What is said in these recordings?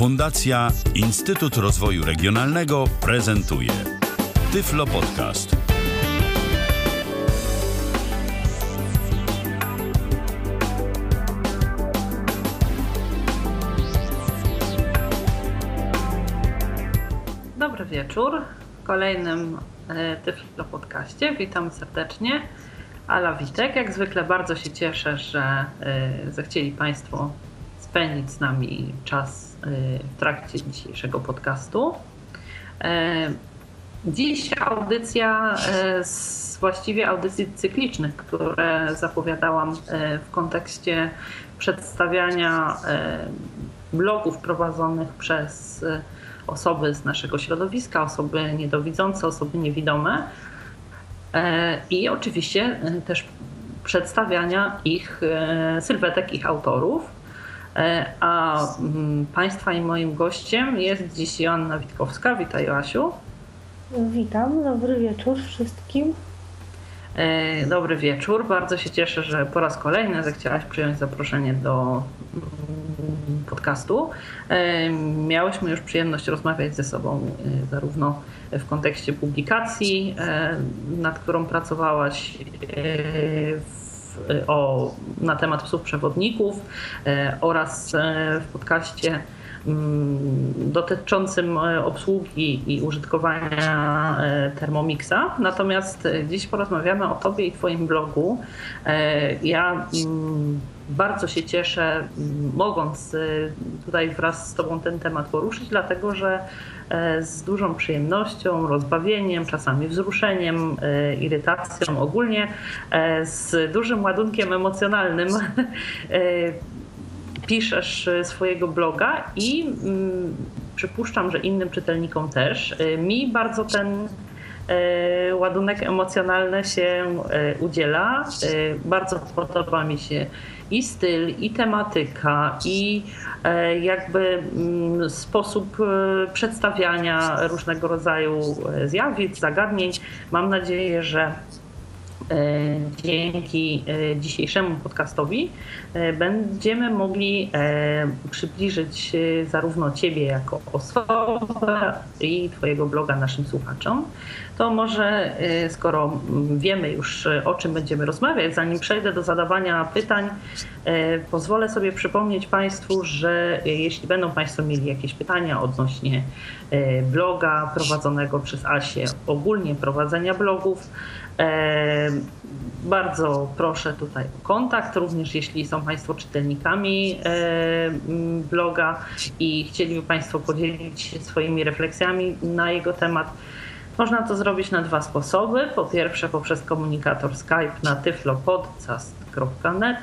Fundacja Instytut Rozwoju Regionalnego prezentuje Tyflo Podcast. Dobry wieczór w kolejnym e, Tyflo Podcaście. Witam serdecznie. Ala Witek. Jak zwykle bardzo się cieszę, że e, zechcieli Państwo spędzić z nami czas y, w trakcie dzisiejszego podcastu. E, dziś audycja e, z właściwie audycji cyklicznych, które zapowiadałam e, w kontekście przedstawiania blogów prowadzonych przez osoby z naszego środowiska, osoby niedowidzące, osoby niewidome i oczywiście też przedstawiania ich sylwetek, ich autorów. E, a mm, Państwa i moim gościem jest dziś Joanna Witkowska. Witaj Joasiu. Witam, dobry wieczór wszystkim. E, dobry wieczór. Bardzo się cieszę, że po raz kolejny zechciałaś przyjąć zaproszenie do mm, podcastu. E, miałyśmy już przyjemność rozmawiać ze sobą zarówno w kontekście publikacji, nad którą pracowałaś w o, na temat psów przewodników e, oraz e, w podcaście dotyczącym e, obsługi i użytkowania Thermomixa. Natomiast dziś porozmawiamy o Tobie i Twoim blogu. Ja mm, bardzo się cieszę, mogąc tutaj wraz z Tobą ten temat poruszyć, dlatego że E, z dużą przyjemnością, rozbawieniem, czasami wzruszeniem, e, irytacją, ogólnie e, z dużym ładunkiem emocjonalnym piszesz swojego bloga i mm, przypuszczam, że innym czytelnikom też. Mi bardzo ten ładunek emocjonalny się udziela. Bardzo podoba mi się i styl, i tematyka, i jakby mm, sposób przedstawiania różnego rodzaju zjawisk, zagadnień. Mam nadzieję, że dzięki dzisiejszemu podcastowi będziemy mogli przybliżyć zarówno Ciebie jako osobę i Twojego bloga naszym słuchaczom. To może skoro wiemy już o czym będziemy rozmawiać, zanim przejdę do zadawania pytań, pozwolę sobie przypomnieć Państwu, że jeśli będą Państwo mieli jakieś pytania odnośnie bloga prowadzonego przez Asię, ogólnie prowadzenia blogów, bardzo proszę tutaj o kontakt, również jeśli są Państwo czytelnikami bloga i chcieliby Państwo podzielić się swoimi refleksjami na jego temat, można to zrobić na dwa sposoby. Po pierwsze poprzez komunikator Skype na tyflopodcast.net,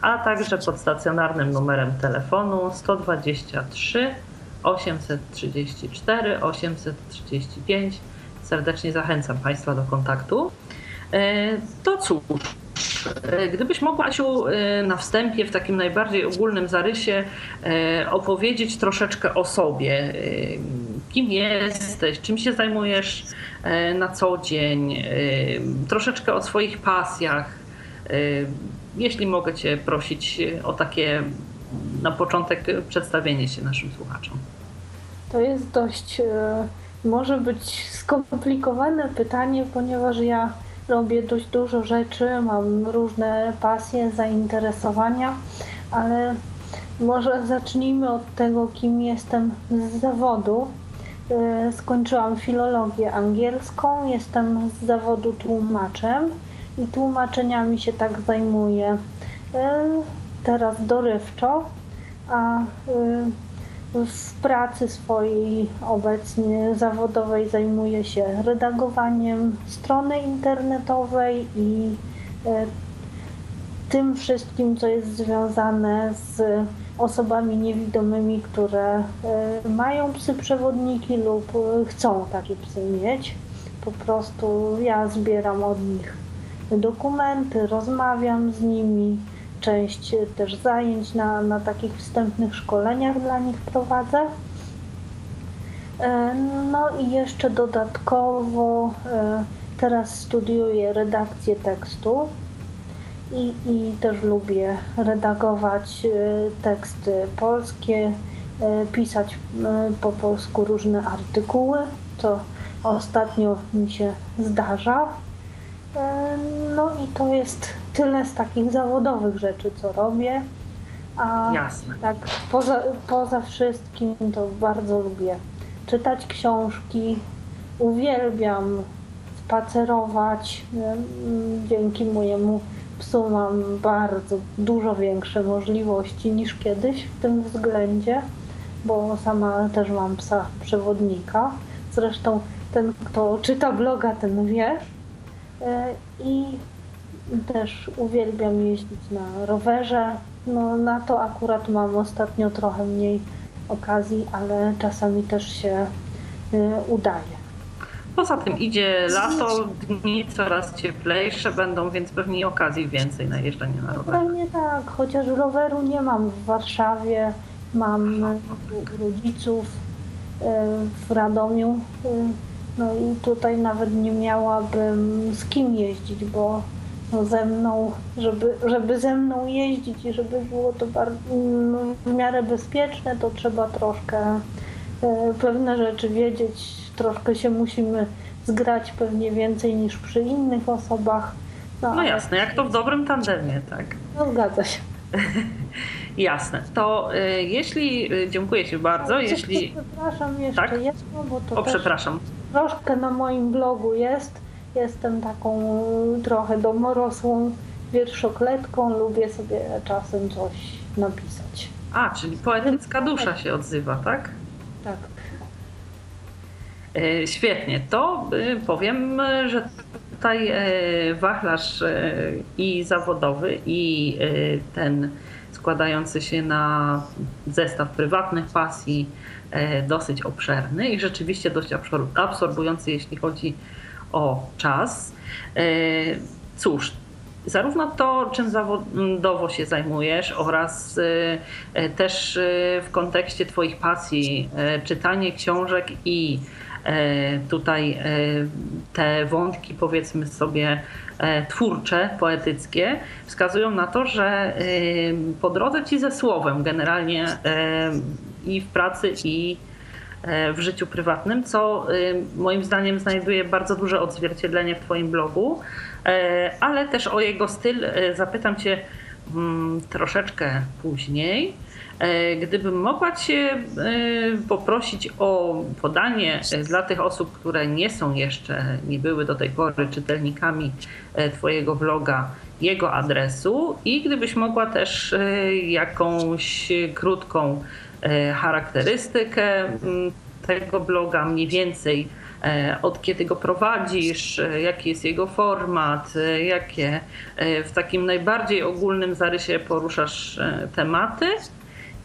a także pod stacjonarnym numerem telefonu 123 834 835. Serdecznie zachęcam Państwa do kontaktu. E, to cóż, e, Gdybyś mogła, Asiu, e, na wstępie, w takim najbardziej ogólnym zarysie opowiedzieć troszeczkę o sobie kim jesteś, czym się zajmujesz na co dzień, troszeczkę o swoich pasjach. Jeśli mogę Cię prosić o takie na początek przedstawienie się naszym słuchaczom. To jest dość, może być skomplikowane pytanie, ponieważ ja robię dość dużo rzeczy, mam różne pasje, zainteresowania, ale może zacznijmy od tego, kim jestem z zawodu. E, skończyłam filologię angielską, jestem z zawodu tłumaczem i tłumaczeniami się tak zajmuję e, teraz dorywczo, a e, w pracy swojej obecnie zawodowej zajmuję się redagowaniem strony internetowej i tym wszystkim, co jest związane z osobami niewidomymi, które e, mają psy przewodniki lub e, chcą takie psy mieć. Po prostu ja zbieram od nich dokumenty, rozmawiam z nimi, część też zajęć na, na takich wstępnych szkoleniach dla nich prowadzę. E, no i jeszcze dodatkowo teraz studiuję redakcję tekstu i, i też lubię redagować y, teksty polskie pisać po polsku różne artykuły, co ostatnio mi się zdarza. No i to jest tyle z takich zawodowych rzeczy, co robię. A Jasne. tak poza, poza wszystkim to bardzo lubię czytać książki, uwielbiam spacerować. Dzięki mojemu psu mam bardzo dużo większe możliwości niż kiedyś w tym względzie, bo sama też mam psa przewodnika. Zresztą ten, kto czyta bloga, ten wie. E, I też uwielbiam jeździć na rowerze. No, na to akurat mam ostatnio trochę mniej okazji, ale czasami też się e, udaje. Poza tym idzie lato, dni coraz cieplejsze będą, więc pewnie okazji więcej na jeżdżenie na rowerze. Pewnie tak, chociaż roweru nie mam w Warszawie, mam rodziców e, w Radomiu. No i tutaj nawet nie miałabym z kim jeździć, bo no ze mną, żeby, żeby ze mną jeździć i żeby było to bardzo, no, w miarę bezpieczne, to trzeba troszkę e, pewne rzeczy wiedzieć, troszkę się musimy zgrać pewnie więcej niż przy innych osobach. No, no jasne, jak to w dobrym tandemie, tak? No zgadza się. Jasne. To y, jeśli, y, dziękuję Ci bardzo, jeśli... Przepraszam jeszcze tak? jedno, bo to o, przepraszam. Troszkę na moim blogu jest. Jestem taką trochę domorosłą wierszokletką, lubię sobie czasem coś napisać. A, czyli poetycka dusza się odzywa, tak? Tak. E, świetnie. To y, powiem, że tutaj e, wachlarz e, i zawodowy, i ten składający się na zestaw prywatnych pasji dosyć obszerny i rzeczywiście dość absorbujący, jeśli chodzi o czas. Cóż, zarówno to, czym zawodowo się zajmujesz, oraz też w kontekście Twoich pasji, czytanie książek i E, tutaj e, te wątki, powiedzmy sobie, e, twórcze, poetyckie, wskazują na to, że po drodze ci ze słowem generalnie i w pracy, i w życiu prywatnym, co moim zdaniem znajduje bardzo duże odzwierciedlenie w Twoim blogu, ale też o jego styl zapytam Cię mm, troszeczkę później. E, gdybym mogła Cię e, poprosić o podanie e, dla tych osób, które nie są jeszcze, nie były do tej pory czytelnikami Twojego bloga, jego adresu i gdybyś mogła też jakąś krótką charakterystykę tego bloga, mniej więcej od kiedy go prowadzisz, jaki jest jego format, jakie w takim najbardziej ogólnym zarysie poruszasz tematy.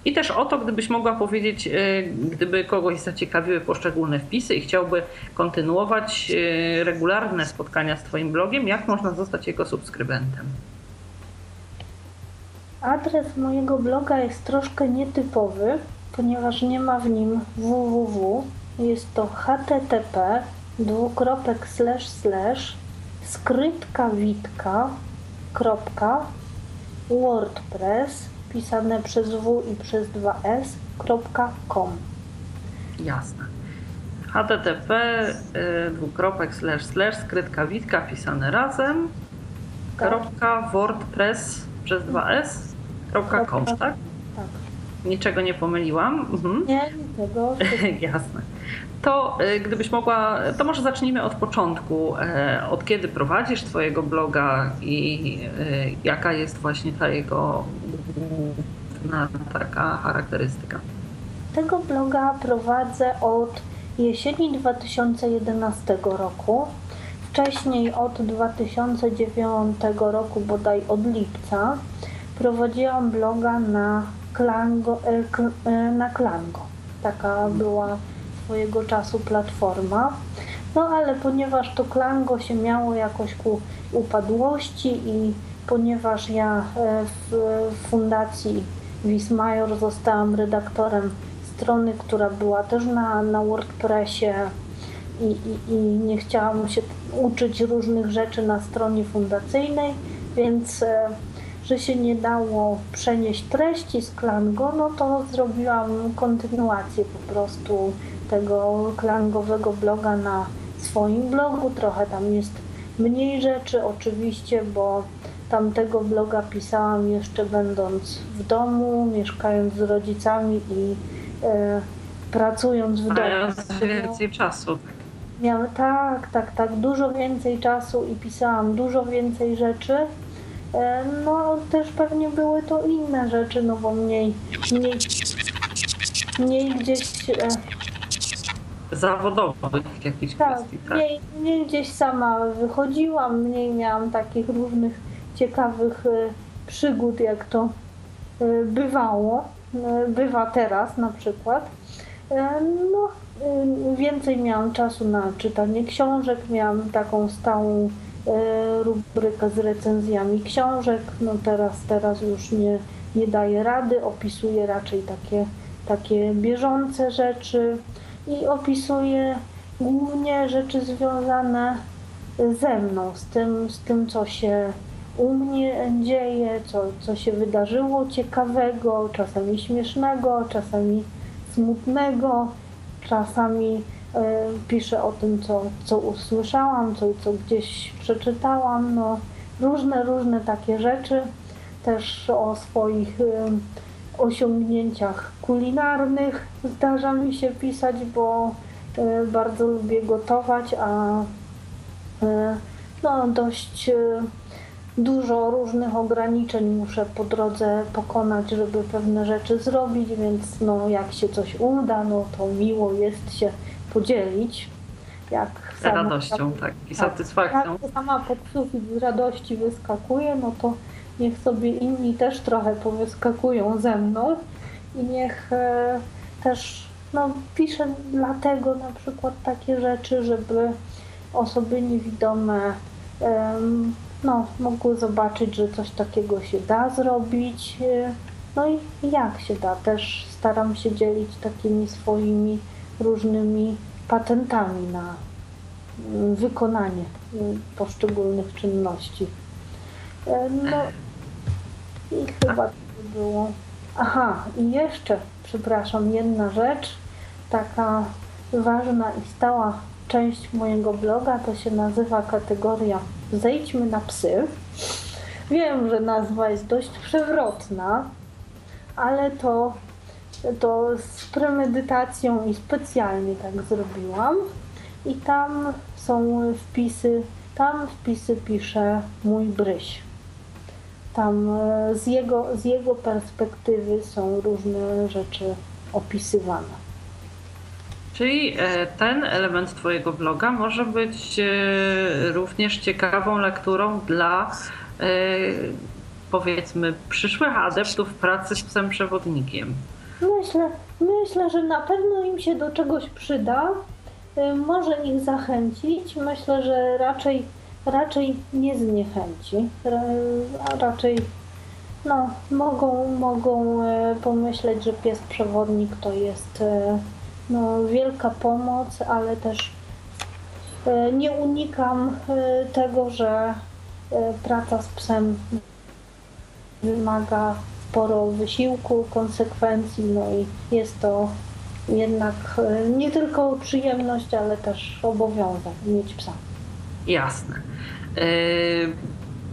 I też o to, gdybyś mogła powiedzieć, e, gdyby kogoś zaciekawiły poszczególne wpisy i chciałby kontynuować e, regularne spotkania z Twoim blogiem, jak można zostać jego subskrybentem? Adres mojego bloga jest troszkę nietypowy, ponieważ nie ma w nim www. Jest to http dwukropek slash slash skrytka witka kropka wordpress pisane przez w i przez 2s.com. Jasne. http y, dwukropek slash slash skrytka witka pisane razem tak. kropka wordpress przez 2s.com, tak? Tak. Niczego nie pomyliłam? Mhm. Nie, niczego. Jasne to y, gdybyś mogła, to może zacznijmy od początku. E, od kiedy prowadzisz Twojego bloga i y, jaka jest właśnie ta jego taka charakterystyka? Tego bloga prowadzę od jesieni 2011 roku. Wcześniej od 2009 roku, bodaj od lipca, prowadziłam bloga na Klango. E, na Klango. Taka była swojego czasu platforma. No ale ponieważ to Klango się miało jakoś ku upadłości i ponieważ ja e, w fundacji Wismajor zostałam redaktorem strony, która była też na, na WordPressie i, i, i nie chciałam się uczyć różnych rzeczy na stronie fundacyjnej, więc e, że się nie dało przenieść treści z Klango, no to zrobiłam kontynuację po prostu tego klangowego bloga na swoim blogu. Trochę tam jest mniej rzeczy oczywiście, bo tamtego bloga pisałam jeszcze będąc w domu, mieszkając z rodzicami i e, pracując w domu. Mając więcej czasu. Miałem tak, tak, tak, dużo więcej czasu i pisałam dużo więcej rzeczy. E, No też pewnie były to inne rzeczy, no bo mniej, mniej, mniej gdzieś, e, Zawodowych jakichś tak, kwestii, tak? mniej, mniej gdzieś sama wychodziłam, mniej miałam takich różnych ciekawych e, przygód, jak to bywało, bywa teraz na przykład. No, więcej miałam czasu na czytanie książek, miałam taką stałą rubrykę z recenzjami książek. No teraz, teraz już nie, nie daję rady, opisuję raczej takie, takie bieżące rzeczy i opisuję głównie rzeczy związane ze mną, z tym, z tym co się u mnie dzieje, co, co się wydarzyło ciekawego, czasami śmiesznego, czasami smutnego, czasami e, piszę o tym, co, co usłyszałam, co, co gdzieś przeczytałam, no, różne, różne takie rzeczy, też o swoich e, osiągnięciach kulinarnych zdarza mi się pisać, bo e, bardzo lubię gotować, a e, no, dość e, dużo różnych ograniczeń muszę po drodze pokonać, żeby pewne rzeczy zrobić, więc no, jak się coś uda, no to miło jest się podzielić. Jak Z sama- radością, tak, i satysfakcją. Jak sama pod sufit z radości wyskakuje, no to niech sobie inni też trochę powyskakują ze mną i niech e, też no, piszę dlatego na przykład takie rzeczy, żeby osoby niewidome em, no, mogły zobaczyć, że coś takiego się da zrobić. e, No i jak się da. Też staram się dzielić takimi swoimi różnymi patentami na mm, wykonanie mm, poszczególnych czynności. E, No i chyba to by było. Aha, i jeszcze, przepraszam, jedna rzecz, taka ważna i stała część mojego bloga, to się nazywa kategoria Zejdźmy na psy. Wiem, że nazwa jest dość przewrotna, ale to, to z premedytacją i specjalnie tak zrobiłam. I tam są wpisy, tam wpisy pisze mój Bryś. Tam e, z jego, z jego perspektywy są różne rzeczy opisywane. Czyli e, ten element Twojego bloga może być e, również ciekawą lekturą dla powiedzmy przyszłych adeptów pracy z psem przewodnikiem. Myślę, myślę, że na pewno im się do czegoś przyda. Y, Może ich zachęcić. Myślę, że raczej, raczej nie zniechęci. A raczej no, mogą, mogą e, pomyśleć, że pies przewodnik to jest e, no, wielka pomoc, ale też e, nie unikam tego, że praca z psem wymaga sporo wysiłku, konsekwencji, no i jest to jednak e, nie tylko przyjemność, ale też obowiązek mieć psa. Jasne. E,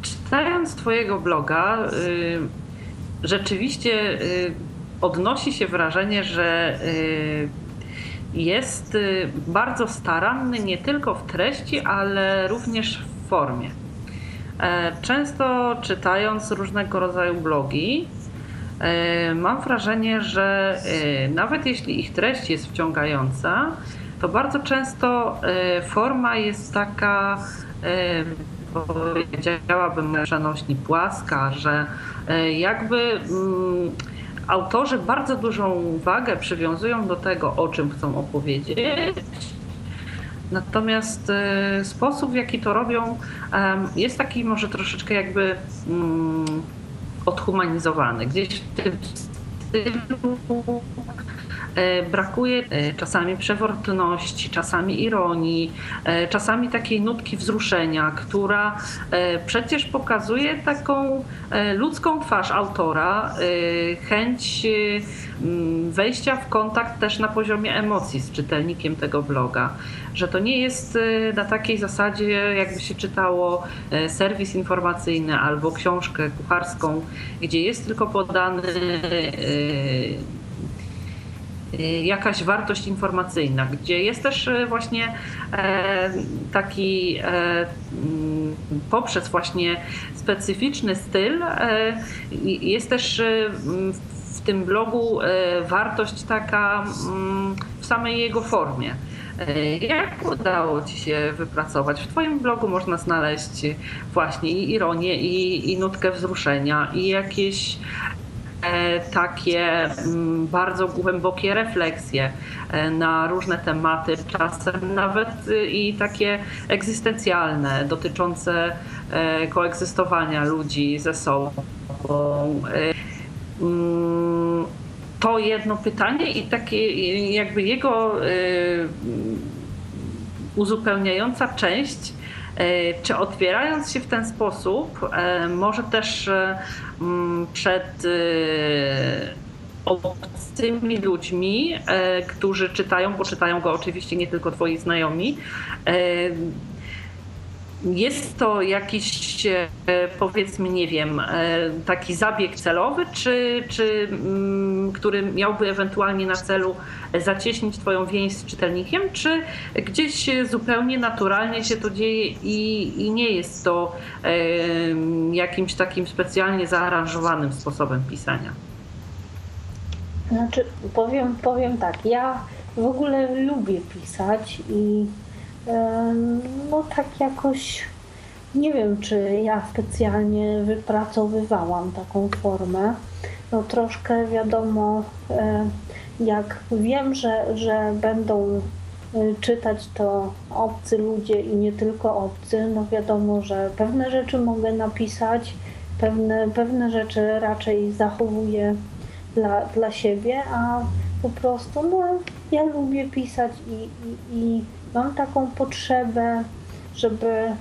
Czytając Twojego bloga, e, rzeczywiście odnosi się wrażenie, że jest bardzo staranny nie tylko w treści, ale również w formie. Często czytając różnego rodzaju blogi, mam wrażenie, że e, nawet jeśli ich treść jest wciągająca, to bardzo często e, forma jest taka, e, powiedziałabym, przenośni płaska, że e, jakby mm, autorzy bardzo dużą wagę przywiązują do tego, o czym chcą opowiedzieć, Natomiast e, sposób, w jaki to robią, jest taki może troszeczkę jakby mm, odhumanizowany. Gdzieś w tym stylu brakuje czasami przewrotności, czasami ironii, czasami takiej nutki wzruszenia, która przecież pokazuje taką ludzką twarz autora, chęć wejścia w kontakt też na poziomie emocji z czytelnikiem tego bloga że to nie jest y, na takiej zasadzie, jakby się czytało y, serwis informacyjny albo książkę kucharską, gdzie jest tylko podany y, jakaś wartość informacyjna, gdzie jest też właśnie e, taki e, mm, poprzez właśnie specyficzny styl e, jest też w tym blogu wartość taka mm, w samej jego formie. E, jak udało Ci się wypracować? W Twoim blogu można znaleźć właśnie i ironię, i, i nutkę wzruszenia, i jakieś e, takie mm, bardzo głębokie refleksje e, na różne tematy, czasem nawet i takie egzystencjalne, dotyczące koegzystowania ludzi ze sobą. To jedno pytanie i takie jakby jego y, uzupełniająca część, y, czy otwierając się w ten sposób, y, może też mm, przed obcymi ludźmi, którzy czytają, bo czytają go oczywiście nie tylko twoi znajomi, jest to jakiś, e, powiedzmy, nie wiem, e, taki zabieg celowy, czy, czy mm, który miałby ewentualnie na celu zacieśnić Twoją więź z czytelnikiem, czy gdzieś zupełnie naturalnie się to dzieje i, i nie jest to jakimś takim specjalnie zaaranżowanym sposobem pisania? Znaczy, powiem, powiem tak, ja w ogóle lubię pisać i no tak jakoś nie wiem, czy ja specjalnie wypracowywałam taką formę. No troszkę wiadomo, jak wiem, że, że będą e, czytać to obcy ludzie i nie tylko obcy, no wiadomo, że pewne rzeczy mogę napisać, pewne, pewne rzeczy raczej zachowuję dla, dla siebie, a po prostu no, ja lubię pisać i, i, i mam taką potrzebę, żeby e,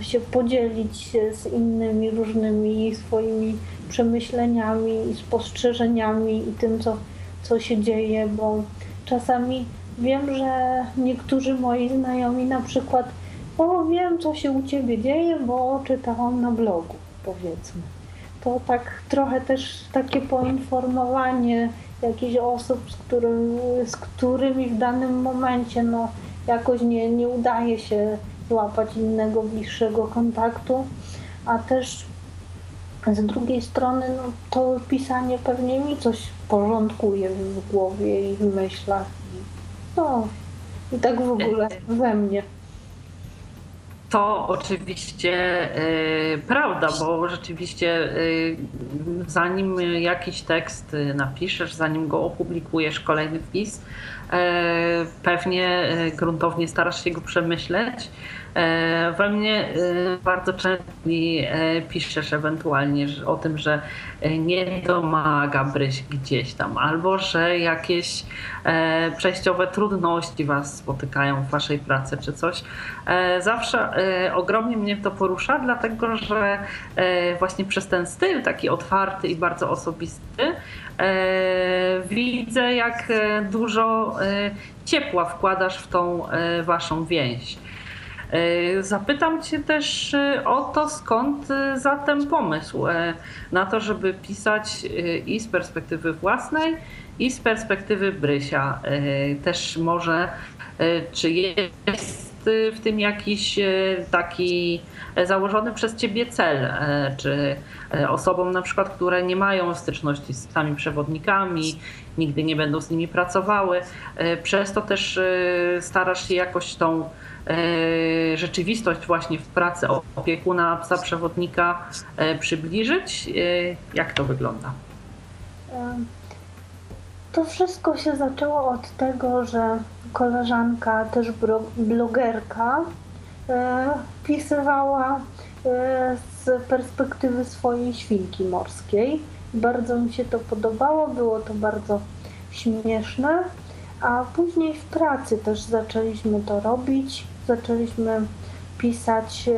się podzielić z innymi różnymi swoimi przemyśleniami i spostrzeżeniami i tym, co, co się dzieje, bo czasami wiem, że niektórzy moi znajomi na przykład o wiem, co się u Ciebie dzieje, bo czytałam na blogu, powiedzmy. To tak trochę też takie poinformowanie jakichś osób, z, którym, z którymi w danym momencie no, jakoś nie, nie udaje się złapać innego, bliższego kontaktu, a też z drugiej strony no, to pisanie pewnie mi coś porządkuje w głowie i w myślach. No i tak w ogóle we mnie. To oczywiście y, prawda, bo rzeczywiście y, zanim jakiś tekst napiszesz, zanim go opublikujesz, kolejny wpis, y, pewnie gruntownie starasz się go przemyśleć we mnie e, bardzo często e, piszesz ewentualnie o tym, że nie domaga bryś gdzieś tam, albo że jakieś przejściowe trudności was spotykają w waszej pracy czy coś. Zawsze ogromnie mnie to porusza, dlatego że właśnie przez ten styl taki otwarty i bardzo osobisty widzę, jak dużo ciepła wkładasz w tą waszą więź. E, zapytam Cię też e, o to, skąd e, zatem pomysł na to, żeby pisać i z perspektywy własnej, i z perspektywy Brysia. Też może, czy jest w tym jakiś taki założony przez Ciebie cel, czy osobom na przykład, które nie mają styczności z sami przewodnikami, nigdy nie będą z nimi pracowały, przez to też starasz się jakoś tą rzeczywistość właśnie w pracy opiekuna, psa przewodnika e, przybliżyć? E, jak to wygląda? To wszystko się zaczęło od tego, że koleżanka, też blogerka, pisywała z perspektywy swojej świnki morskiej. Bardzo mi się to podobało, było to bardzo śmieszne, a później w pracy też zaczęliśmy to robić. Zaczęliśmy pisać e,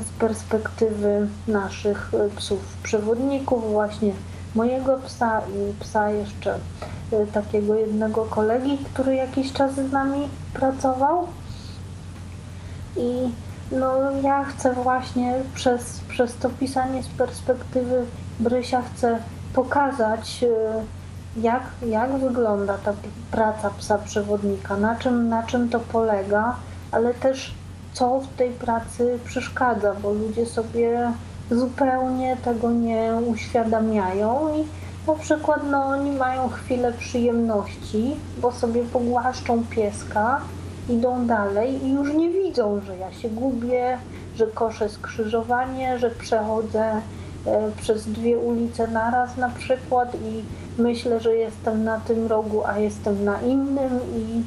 z perspektywy naszych e, psów przewodników, właśnie mojego psa i psa jeszcze e, takiego jednego kolegi, który jakiś czas z nami pracował. I no, ja chcę właśnie przez, przez to pisanie z perspektywy Brysia chcę pokazać, jak, jak wygląda ta praca psa przewodnika, na czym, na czym to polega, ale też co w tej pracy przeszkadza, bo ludzie sobie zupełnie tego nie uświadamiają i na przykład no, oni mają chwilę przyjemności, bo sobie pogłaszczą pieska, idą dalej i już nie widzą, że ja się gubię, że koszę skrzyżowanie, że przechodzę e, przez dwie ulice naraz na przykład i myślę, że jestem na tym rogu, a jestem na innym i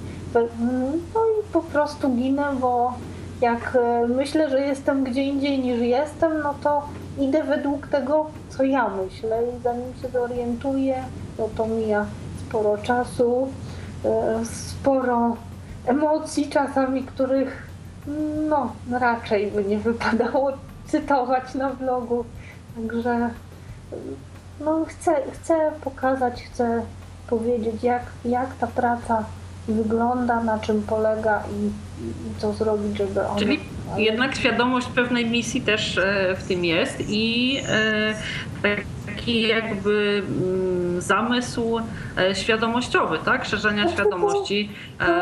no i po prostu ginę, bo jak e, myślę, że jestem gdzie indziej niż jestem, no to idę według tego, co ja myślę i zanim się zorientuję, no to mija sporo czasu, e, sporo emocji czasami, których no raczej by nie wypadało cytować na blogu. Także no chcę, chcę pokazać, chcę powiedzieć jak, jak ta praca wygląda, na czym polega i, i co zrobić, żeby on. Czyli jednak świadomość pewnej misji też e, w tym jest i e, taki jakby mm, zamysł e, świadomościowy, tak? Szerzenia no, świadomości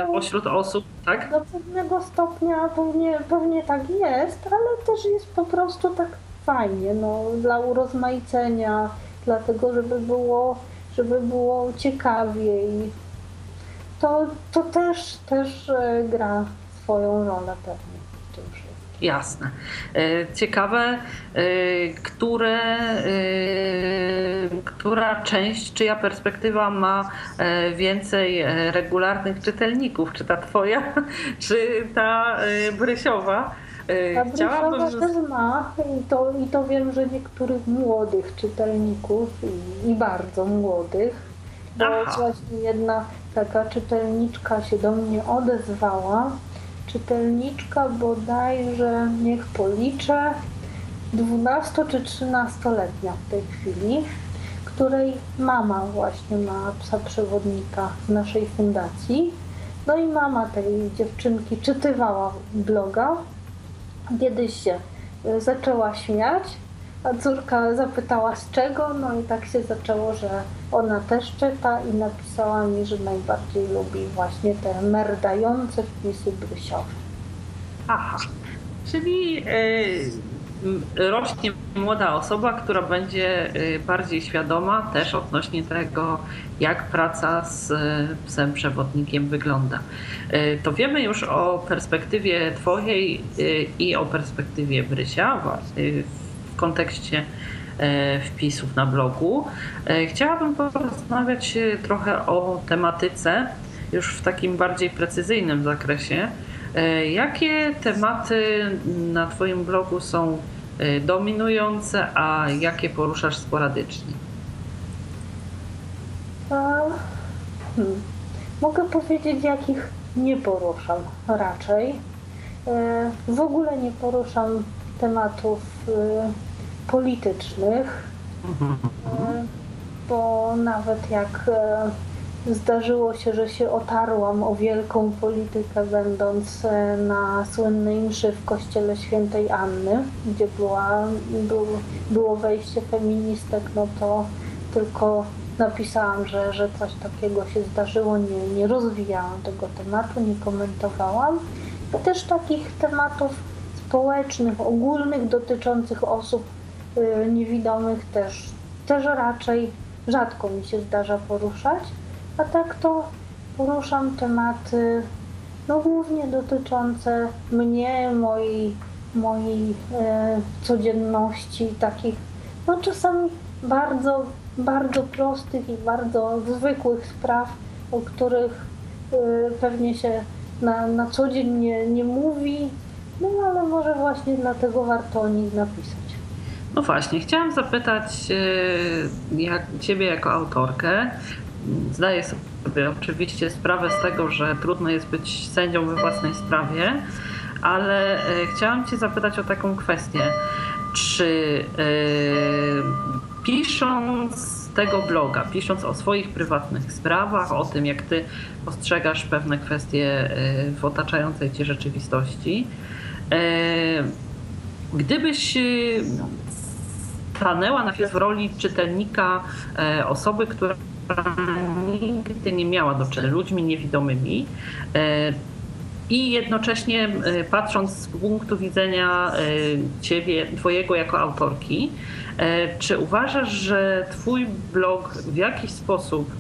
pośród osób, tak? Do pewnego stopnia pewnie, pewnie tak jest, ale też jest po prostu tak fajnie, no, dla urozmaicenia, dlatego żeby było, żeby było ciekawiej to, to też, też e, gra swoją rolę pewnie. Jasne. E, ciekawe, e, które, która część, czyja perspektywa ma więcej regularnych czytelników? Czy ta twoja, czy ta Brysiowa? Ta Chciałabym, też ma i to, i to wiem, że niektórych młodych czytelników i, i bardzo młodych, bo właśnie jedna taka czytelniczka się do mnie odezwała. Czytelniczka bodajże, niech policzę, 12 czy 13-letnia w tej chwili, której mama właśnie ma psa przewodnika w naszej fundacji. No i mama tej dziewczynki czytywała bloga. Kiedyś się e, zaczęła śmiać, a córka zapytała z czego, no i tak się zaczęło, że ona też czyta i napisała mi, że najbardziej lubi właśnie te merdające wpisy brysiowe. Aha, czyli yy, rośnie młoda osoba, która będzie yy, bardziej świadoma też odnośnie tego, jak praca z yy, psem przewodnikiem wygląda. To wiemy już o perspektywie Twojej i o perspektywie Brysia w kontekście e, wpisów na blogu. E, chciałabym porozmawiać e, trochę o tematyce już w takim bardziej precyzyjnym zakresie. Jakie tematy na Twoim blogu są dominujące, a jakie poruszasz sporadycznie? Hmm. Mogę powiedzieć, jakich nie poruszam raczej. W ogóle nie poruszam tematów y, politycznych, y, bo nawet jak y, zdarzyło się, że się otarłam o wielką politykę, będąc na słynnej mszy w kościele świętej Anny, gdzie była, był, było wejście feministek, no to tylko napisałam, że, że coś takiego się zdarzyło, nie, nie rozwijałam tego tematu, nie komentowałam. I też takich tematów społecznych, ogólnych dotyczących osób niewidomych też, też raczej rzadko mi się zdarza poruszać, a tak to poruszam tematy no głównie dotyczące mnie, mojej, mojej e, codzienności, takich no czasami bardzo, bardzo prostych i bardzo zwykłych spraw, o których e, pewnie się na, na co dzień nie, nie mówi, no ale może właśnie dlatego warto o nich napisać. No właśnie, chciałam zapytać e, jak, Ciebie jako autorkę. Zdaję sobie oczywiście sprawę z tego, że trudno jest być sędzią we własnej sprawie, ale chciałam Cię zapytać o taką kwestię. Czy pisząc tego bloga, pisząc o swoich prywatnych sprawach, o tym, jak ty postrzegasz pewne kwestie w otaczającej cię rzeczywistości. Gdybyś stanęła na w roli czytelnika osoby, która nigdy nie miała do czynienia z ludźmi niewidomymi, i jednocześnie patrząc z punktu widzenia ciebie, twojego jako autorki, E, czy uważasz, że Twój blog w jakiś sposób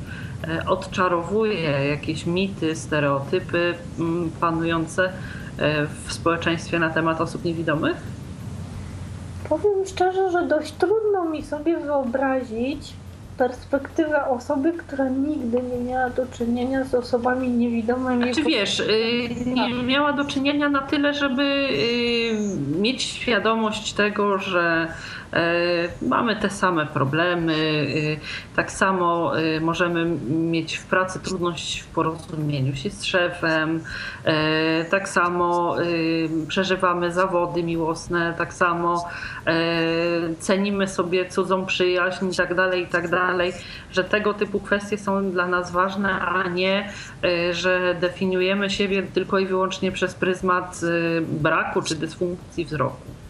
e, odczarowuje jakieś mity, stereotypy mm, panujące e, w społeczeństwie na temat osób niewidomych? Powiem szczerze, że dość trudno mi sobie wyobrazić perspektywę osoby, która nigdy nie miała do czynienia z osobami niewidomymi. Czy znaczy, wiesz, y, nie miała do czynienia na tyle, żeby y, mieć świadomość tego, że mamy te same problemy. E, tak samo e, możemy mieć w pracy trudność w porozumieniu się z szefem. Tak samo przeżywamy zawody miłosne, tak samo cenimy sobie cudzą przyjaźń i tak dalej, i tak dalej, że tego typu kwestie są dla nas ważne, a nie, że definiujemy siebie tylko i wyłącznie przez pryzmat braku czy dysfunkcji wzroku.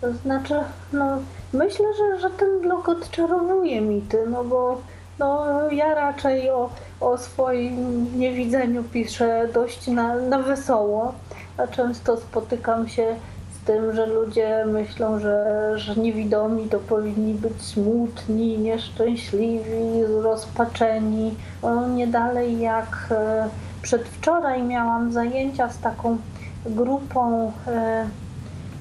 To znaczy, no myślę, że, że ten blog odczarowuje mity, no bo no, ja raczej o, o swoim niewidzeniu piszę dość na, na wesoło, a często spotykam się z tym, że ludzie myślą, że, że niewidomi to powinni być smutni, nieszczęśliwi, rozpaczeni. No, nie dalej jak e, przedwczoraj miałam zajęcia z taką grupą e,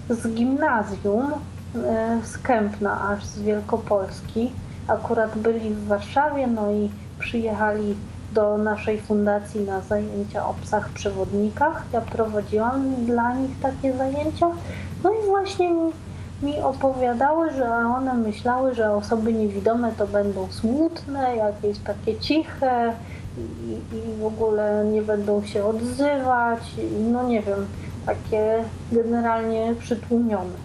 z gimnazjum e, z Kępna aż z Wielkopolski. Akurat byli w Warszawie, no i przyjechali do naszej fundacji na zajęcia o psach przewodnikach. Ja prowadziłam dla nich takie zajęcia. No i właśnie mi, mi opowiadały, że one myślały, że osoby niewidome to będą smutne, jakieś takie ciche i, i w ogóle nie będą się odzywać. No nie wiem, takie generalnie przytłumione.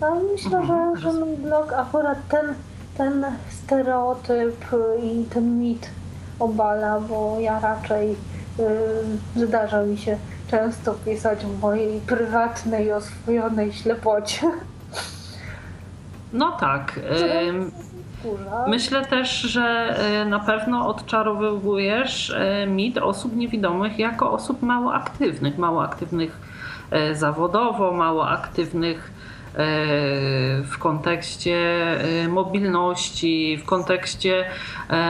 No myślę, mhm, że, że mój blog akurat ten, ten stereotyp i ten mit obala, bo ja raczej yy, zdarza mi się często pisać w mojej prywatnej, oswojonej ślepocie. No tak. Myślę też, że e, na pewno odczarowujesz e, mit osób niewidomych jako osób mało aktywnych, mało aktywnych e, zawodowo, mało aktywnych w kontekście mobilności, w kontekście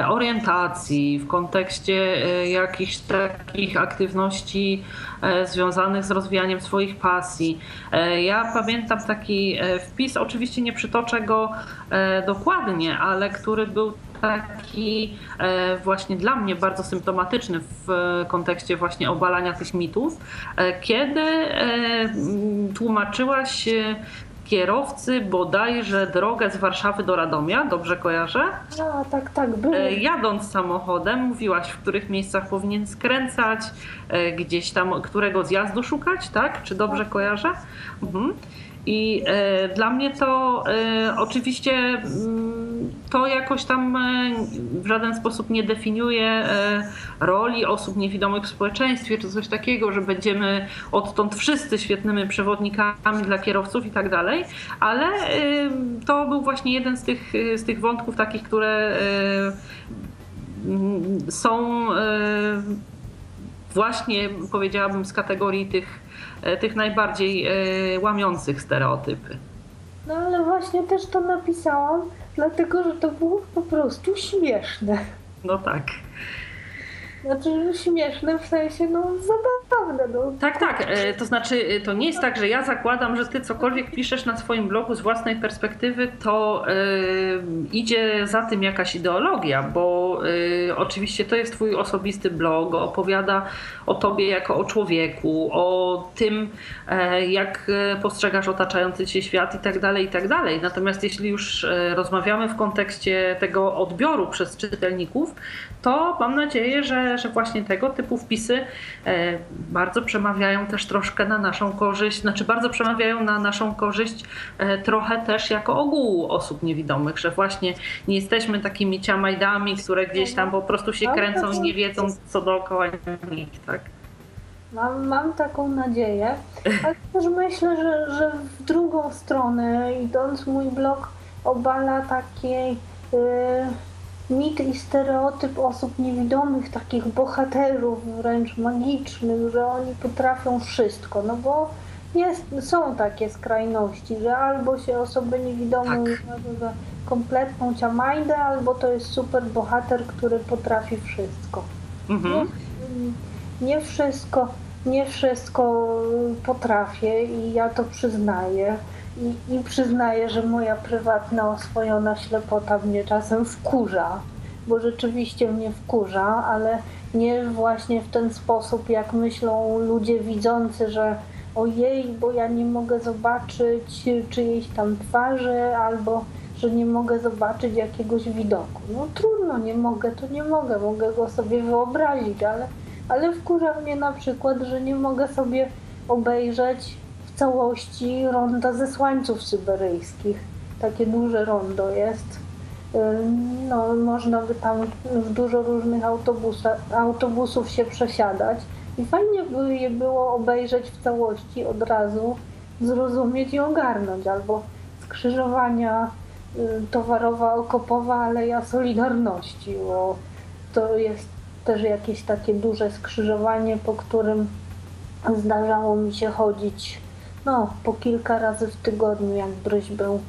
orientacji, w kontekście jakichś takich aktywności związanych z rozwijaniem swoich pasji. Ja pamiętam taki wpis, oczywiście nie przytoczę go dokładnie, ale który był taki właśnie dla mnie bardzo symptomatyczny w kontekście właśnie obalania tych mitów, kiedy tłumaczyłaś kierowcy bodajże drogę z Warszawy do Radomia, dobrze kojarzę? A, tak, tak, było. E, jadąc samochodem mówiłaś, w których miejscach powinien skręcać, e, gdzieś tam, którego zjazdu szukać, tak? Czy dobrze tak. kojarzę? Mhm. I e, dla mnie to e, oczywiście mm, to jakoś tam e, w żaden sposób nie definiuje roli osób niewidomych w społeczeństwie, czy coś takiego, że będziemy odtąd wszyscy świetnymi przewodnikami dla kierowców i tak dalej, ale to był właśnie jeden z tych, z tych wątków takich, które są właśnie, powiedziałabym, z kategorii tych tych najbardziej e, łamiących stereotypy. No ale właśnie też to napisałam, dlatego że to było po prostu śmieszne. No tak. Znaczy śmieszne w sensie, no zabawne. No. Tak, tak. E, to znaczy, to nie jest tak, że ja zakładam, że ty cokolwiek piszesz na swoim blogu z własnej perspektywy, to yy, idzie za tym jakaś ideologia, bo y, oczywiście to jest Twój osobisty blog, opowiada o Tobie jako o człowieku, o tym, e, jak e, postrzegasz otaczający Cię świat i tak dalej, i tak. Natomiast jeśli już e, rozmawiamy w kontekście tego odbioru przez czytelników, to mam nadzieję, że, że właśnie tego typu wpisy bardzo przemawiają też troszkę na naszą korzyść, znaczy bardzo przemawiają na naszą korzyść trochę też jako ogółu osób niewidomych, że właśnie nie jesteśmy takimi ciamajdami, które gdzieś tam po prostu się kręcą i nie wiedzą co dookoła nich, tak? Mam, mam taką nadzieję, ale też myślę, że, że w drugą stronę idąc mój blog obala takiej yy, mit i stereotyp osób niewidomych, takich bohaterów wręcz magicznych, że oni potrafią wszystko, no bo jest, są takie skrajności, że albo się osobę niewidomą tak. nazywa kompletną ciamajdę, albo to jest super bohater, który potrafi wszystko. Mhm. Nie, nie wszystko, nie wszystko potrafię i ja to przyznaję. I, I przyznaję, że moja prywatna oswojona ślepota mnie czasem wkurza, bo rzeczywiście mnie wkurza, ale nie właśnie w ten sposób, jak myślą ludzie widzący, że ojej, bo ja nie mogę zobaczyć czyjejś tam twarzy, albo że nie mogę zobaczyć jakiegoś widoku. No trudno, nie mogę, to nie mogę, mogę go sobie wyobrazić, ale, ale wkurza mnie na przykład, że nie mogę sobie obejrzeć w całości ronda ze słańców syberyjskich. Takie duże rondo jest. No, można by tam w dużo różnych autobusów się przesiadać i fajnie by je było obejrzeć w całości od razu, zrozumieć i ogarnąć, albo skrzyżowania towarowa Okopowa Aleja Solidarności, bo to jest też jakieś takie duże skrzyżowanie, po którym zdarzało mi się chodzić no, po kilka razy w tygodniu, jak Bryś był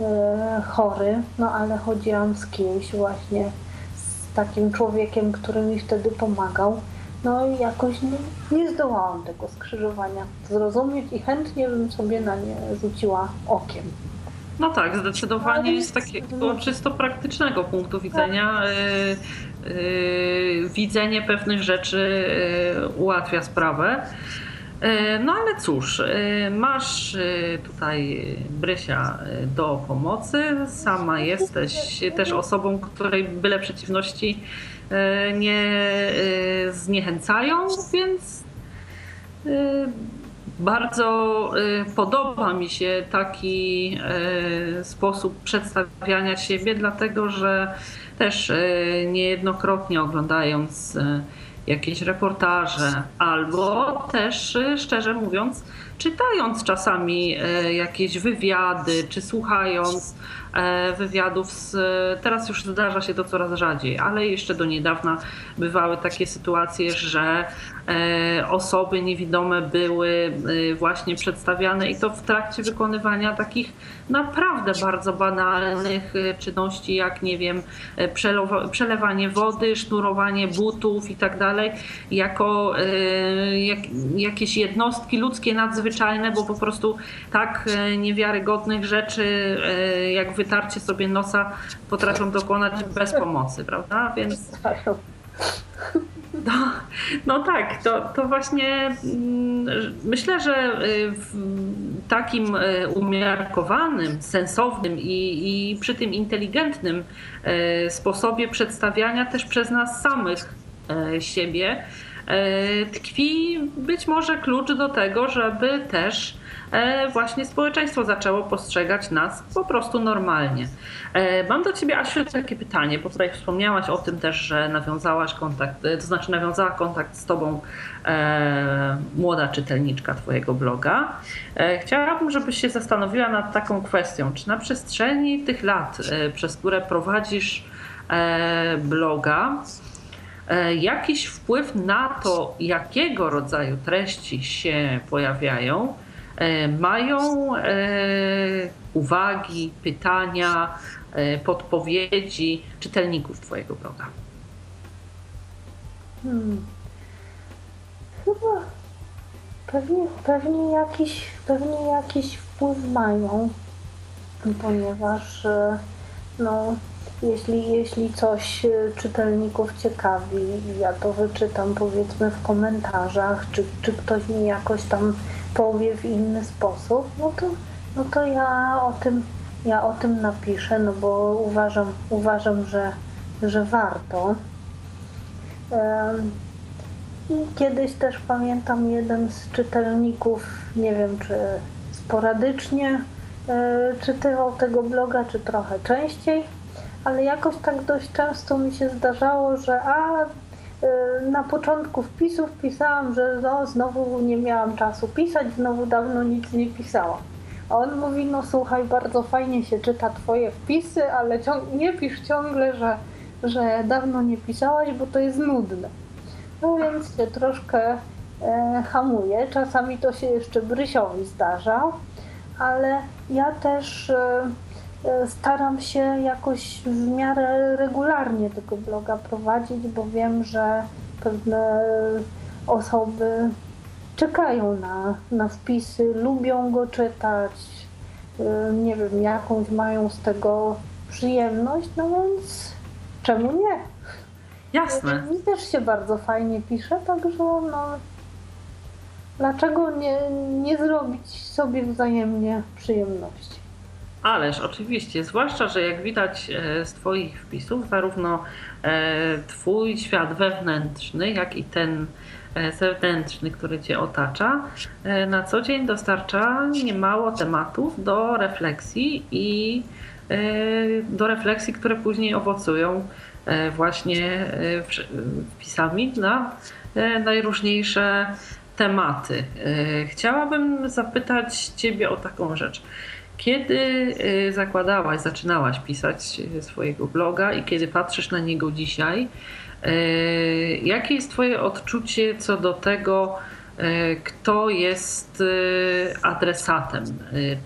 e, chory, no ale chodziłam z kimś właśnie, z takim człowiekiem, który mi wtedy pomagał. No i jakoś nie, nie zdołałam tego skrzyżowania zrozumieć i chętnie bym sobie na nie rzuciła okiem. No tak, zdecydowanie z takiego czysto praktycznego punktu widzenia yy, yy, widzenie pewnych rzeczy yy, ułatwia sprawę. No ale cóż, masz tutaj Brysia do pomocy, sama jesteś też osobą, której byle przeciwności nie zniechęcają, więc bardzo podoba mi się taki sposób przedstawiania siebie, dlatego że też niejednokrotnie oglądając jakieś reportaże, albo też szczerze mówiąc, czytając czasami jakieś wywiady, czy słuchając E, wywiadów z, teraz już zdarza się to coraz rzadziej, ale jeszcze do niedawna bywały takie sytuacje, że osoby niewidome były e, właśnie przedstawiane i to w trakcie wykonywania takich naprawdę bardzo banalnych czynności, jak nie wiem, przelewanie wody, sznurowanie butów i tak dalej, jako jak, jakieś jednostki ludzkie nadzwyczajne, bo po prostu tak niewiarygodnych rzeczy, jak wytarcie sobie nosa potrafią dokonać bez pomocy, prawda? Więc. No, no tak, to, to właśnie mm, myślę, że y, w takim y, umiarkowanym, sensownym i, i przy tym inteligentnym y, sposobie przedstawiania też przez nas samych siebie tkwi być może klucz do tego, żeby też właśnie społeczeństwo zaczęło postrzegać nas po prostu normalnie. E, mam do ciebie, Asiu, takie pytanie, bo tutaj wspomniałaś o tym też, że nawiązałaś kontakt, e, to znaczy nawiązała kontakt z tobą e, młoda czytelniczka twojego bloga. E, chciałabym, żebyś się zastanowiła nad taką kwestią, czy na przestrzeni tych lat, e, przez które prowadzisz bloga, jakiś wpływ na to, jakiego rodzaju treści się pojawiają, E, mają e, uwagi, pytania, e, podpowiedzi czytelników Twojego bloga? Hmm. Chyba pewnie, pewnie, jakiś, pewnie jakiś wpływ mają, ponieważ no, jeśli, jeśli coś czytelników ciekawi, ja to wyczytam powiedzmy w komentarzach, czy, czy ktoś mi jakoś tam powie w inny sposób, no to, no to ja o tym ja o tym napiszę, no bo uważam, uważam że, że warto. I kiedyś też pamiętam jeden z czytelników, nie wiem czy sporadycznie e, czytywał tego bloga, czy trochę częściej, ale jakoś tak dość często mi się zdarzało, że a na początku wpisów pisałam, że no, znowu nie miałam czasu pisać, znowu dawno nic nie pisałam. A on mówi, no słuchaj, bardzo fajnie się czyta twoje wpisy, ale nie pisz ciągle, że, że dawno nie pisałaś, bo to jest nudne. No więc się troszkę e, hamuje. Czasami to się jeszcze Brysiowi zdarza, ale ja też e, staram się jakoś w miarę regularnie tego bloga prowadzić, bo wiem, że pewne osoby czekają na, na wpisy, lubią go czytać, y, nie wiem, jakąś mają z tego przyjemność, no więc czemu nie? Jasne. Mi też się bardzo fajnie pisze, także no, dlaczego nie, nie zrobić sobie wzajemnie przyjemności? Ależ oczywiście, zwłaszcza, że jak widać e, z Twoich wpisów, zarówno e, Twój świat wewnętrzny, jak i ten E, zewnętrzny, który Cię otacza, na co dzień dostarcza niemało tematów do refleksji i do refleksji, które później owocują właśnie wpisami na najróżniejsze tematy. Chciałabym zapytać Ciebie o taką rzecz. Kiedy zakładałaś, zaczynałaś pisać swojego bloga i kiedy patrzysz na niego dzisiaj, E, jakie jest Twoje odczucie co do tego, kto jest adresatem?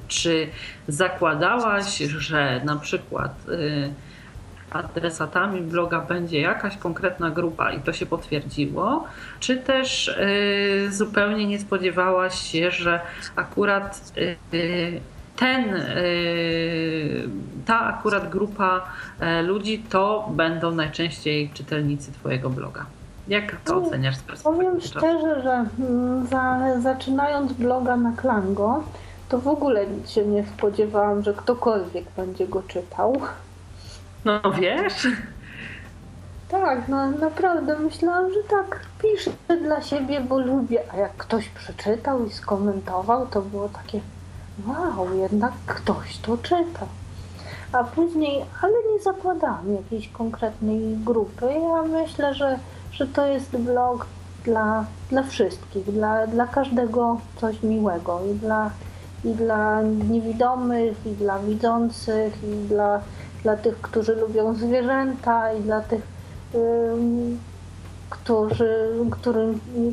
Czy zakładałaś, że na przykład adresatami bloga będzie jakaś konkretna grupa i to się potwierdziło, czy też zupełnie nie spodziewałaś się, że akurat ten, y, ta akurat grupa e, ludzi to będą najczęściej czytelnicy Twojego bloga. Jak to no, oceniasz z perspektywy Powiem szczerze, że mm, za, zaczynając bloga na Klango, to w ogóle się nie spodziewałam, że ktokolwiek będzie go czytał. No wiesz? Tak, no naprawdę myślałam, że tak piszę dla siebie, bo lubię, a jak ktoś przeczytał i skomentował, to było takie wow, jednak ktoś to czyta. A później, ale nie zakładałam jakiejś konkretnej grupy. Ja myślę, że, że to jest blog dla, dla wszystkich, dla, dla każdego coś miłego i dla, i dla niewidomych, i dla widzących, i dla, dla tych, którzy lubią zwierzęta, i dla tych, którzy,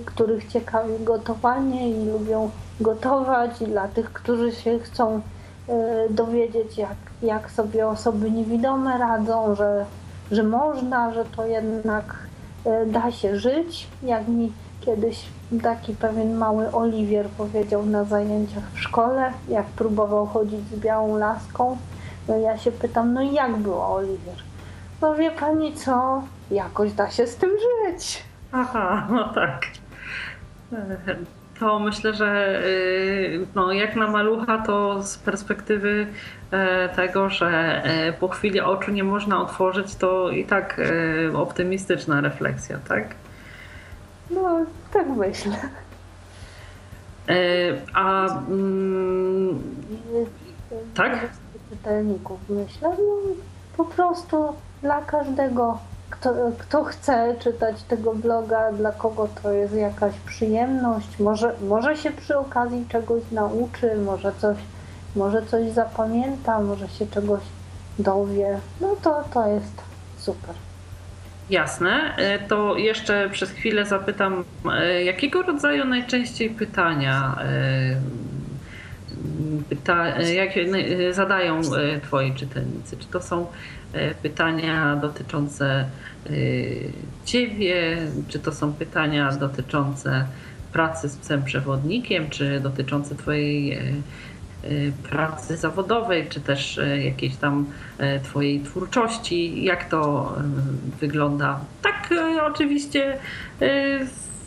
których ciekawi gotowanie i lubią gotować i dla tych, którzy się chcą e, dowiedzieć, jak, jak sobie osoby niewidome radzą, że, że można, że to jednak e, da się żyć. Jak mi kiedyś taki pewien mały Oliwier powiedział na zajęciach w szkole, jak próbował chodzić z białą laską, no ja się pytam, no jak było Oliwier? No wie pani co, jakoś da się z tym żyć. Aha, no tak to myślę, że y, no, jak na malucha, to z perspektywy e, tego, że e, po chwili oczu nie można otworzyć, to i tak e, optymistyczna refleksja, tak? No, tak myślę. A mm, tak? Czytelników myślę, no, po prostu dla każdego kto, kto chce czytać tego bloga, dla kogo to jest jakaś przyjemność, może, może się przy okazji czegoś nauczy, może coś, może coś zapamięta, może się czegoś dowie, no to, to jest super. Jasne. E, to jeszcze przez chwilę zapytam, e, jakiego rodzaju najczęściej pytania e, pyta, jak zadają Twoi czytelnicy? Czy to są pytania dotyczące Y, ciebie, czy to są pytania dotyczące pracy z psem przewodnikiem, czy dotyczące Twojej pracy zawodowej, czy też jakiejś tam Twojej twórczości. Jak to wygląda? Tak, oczywiście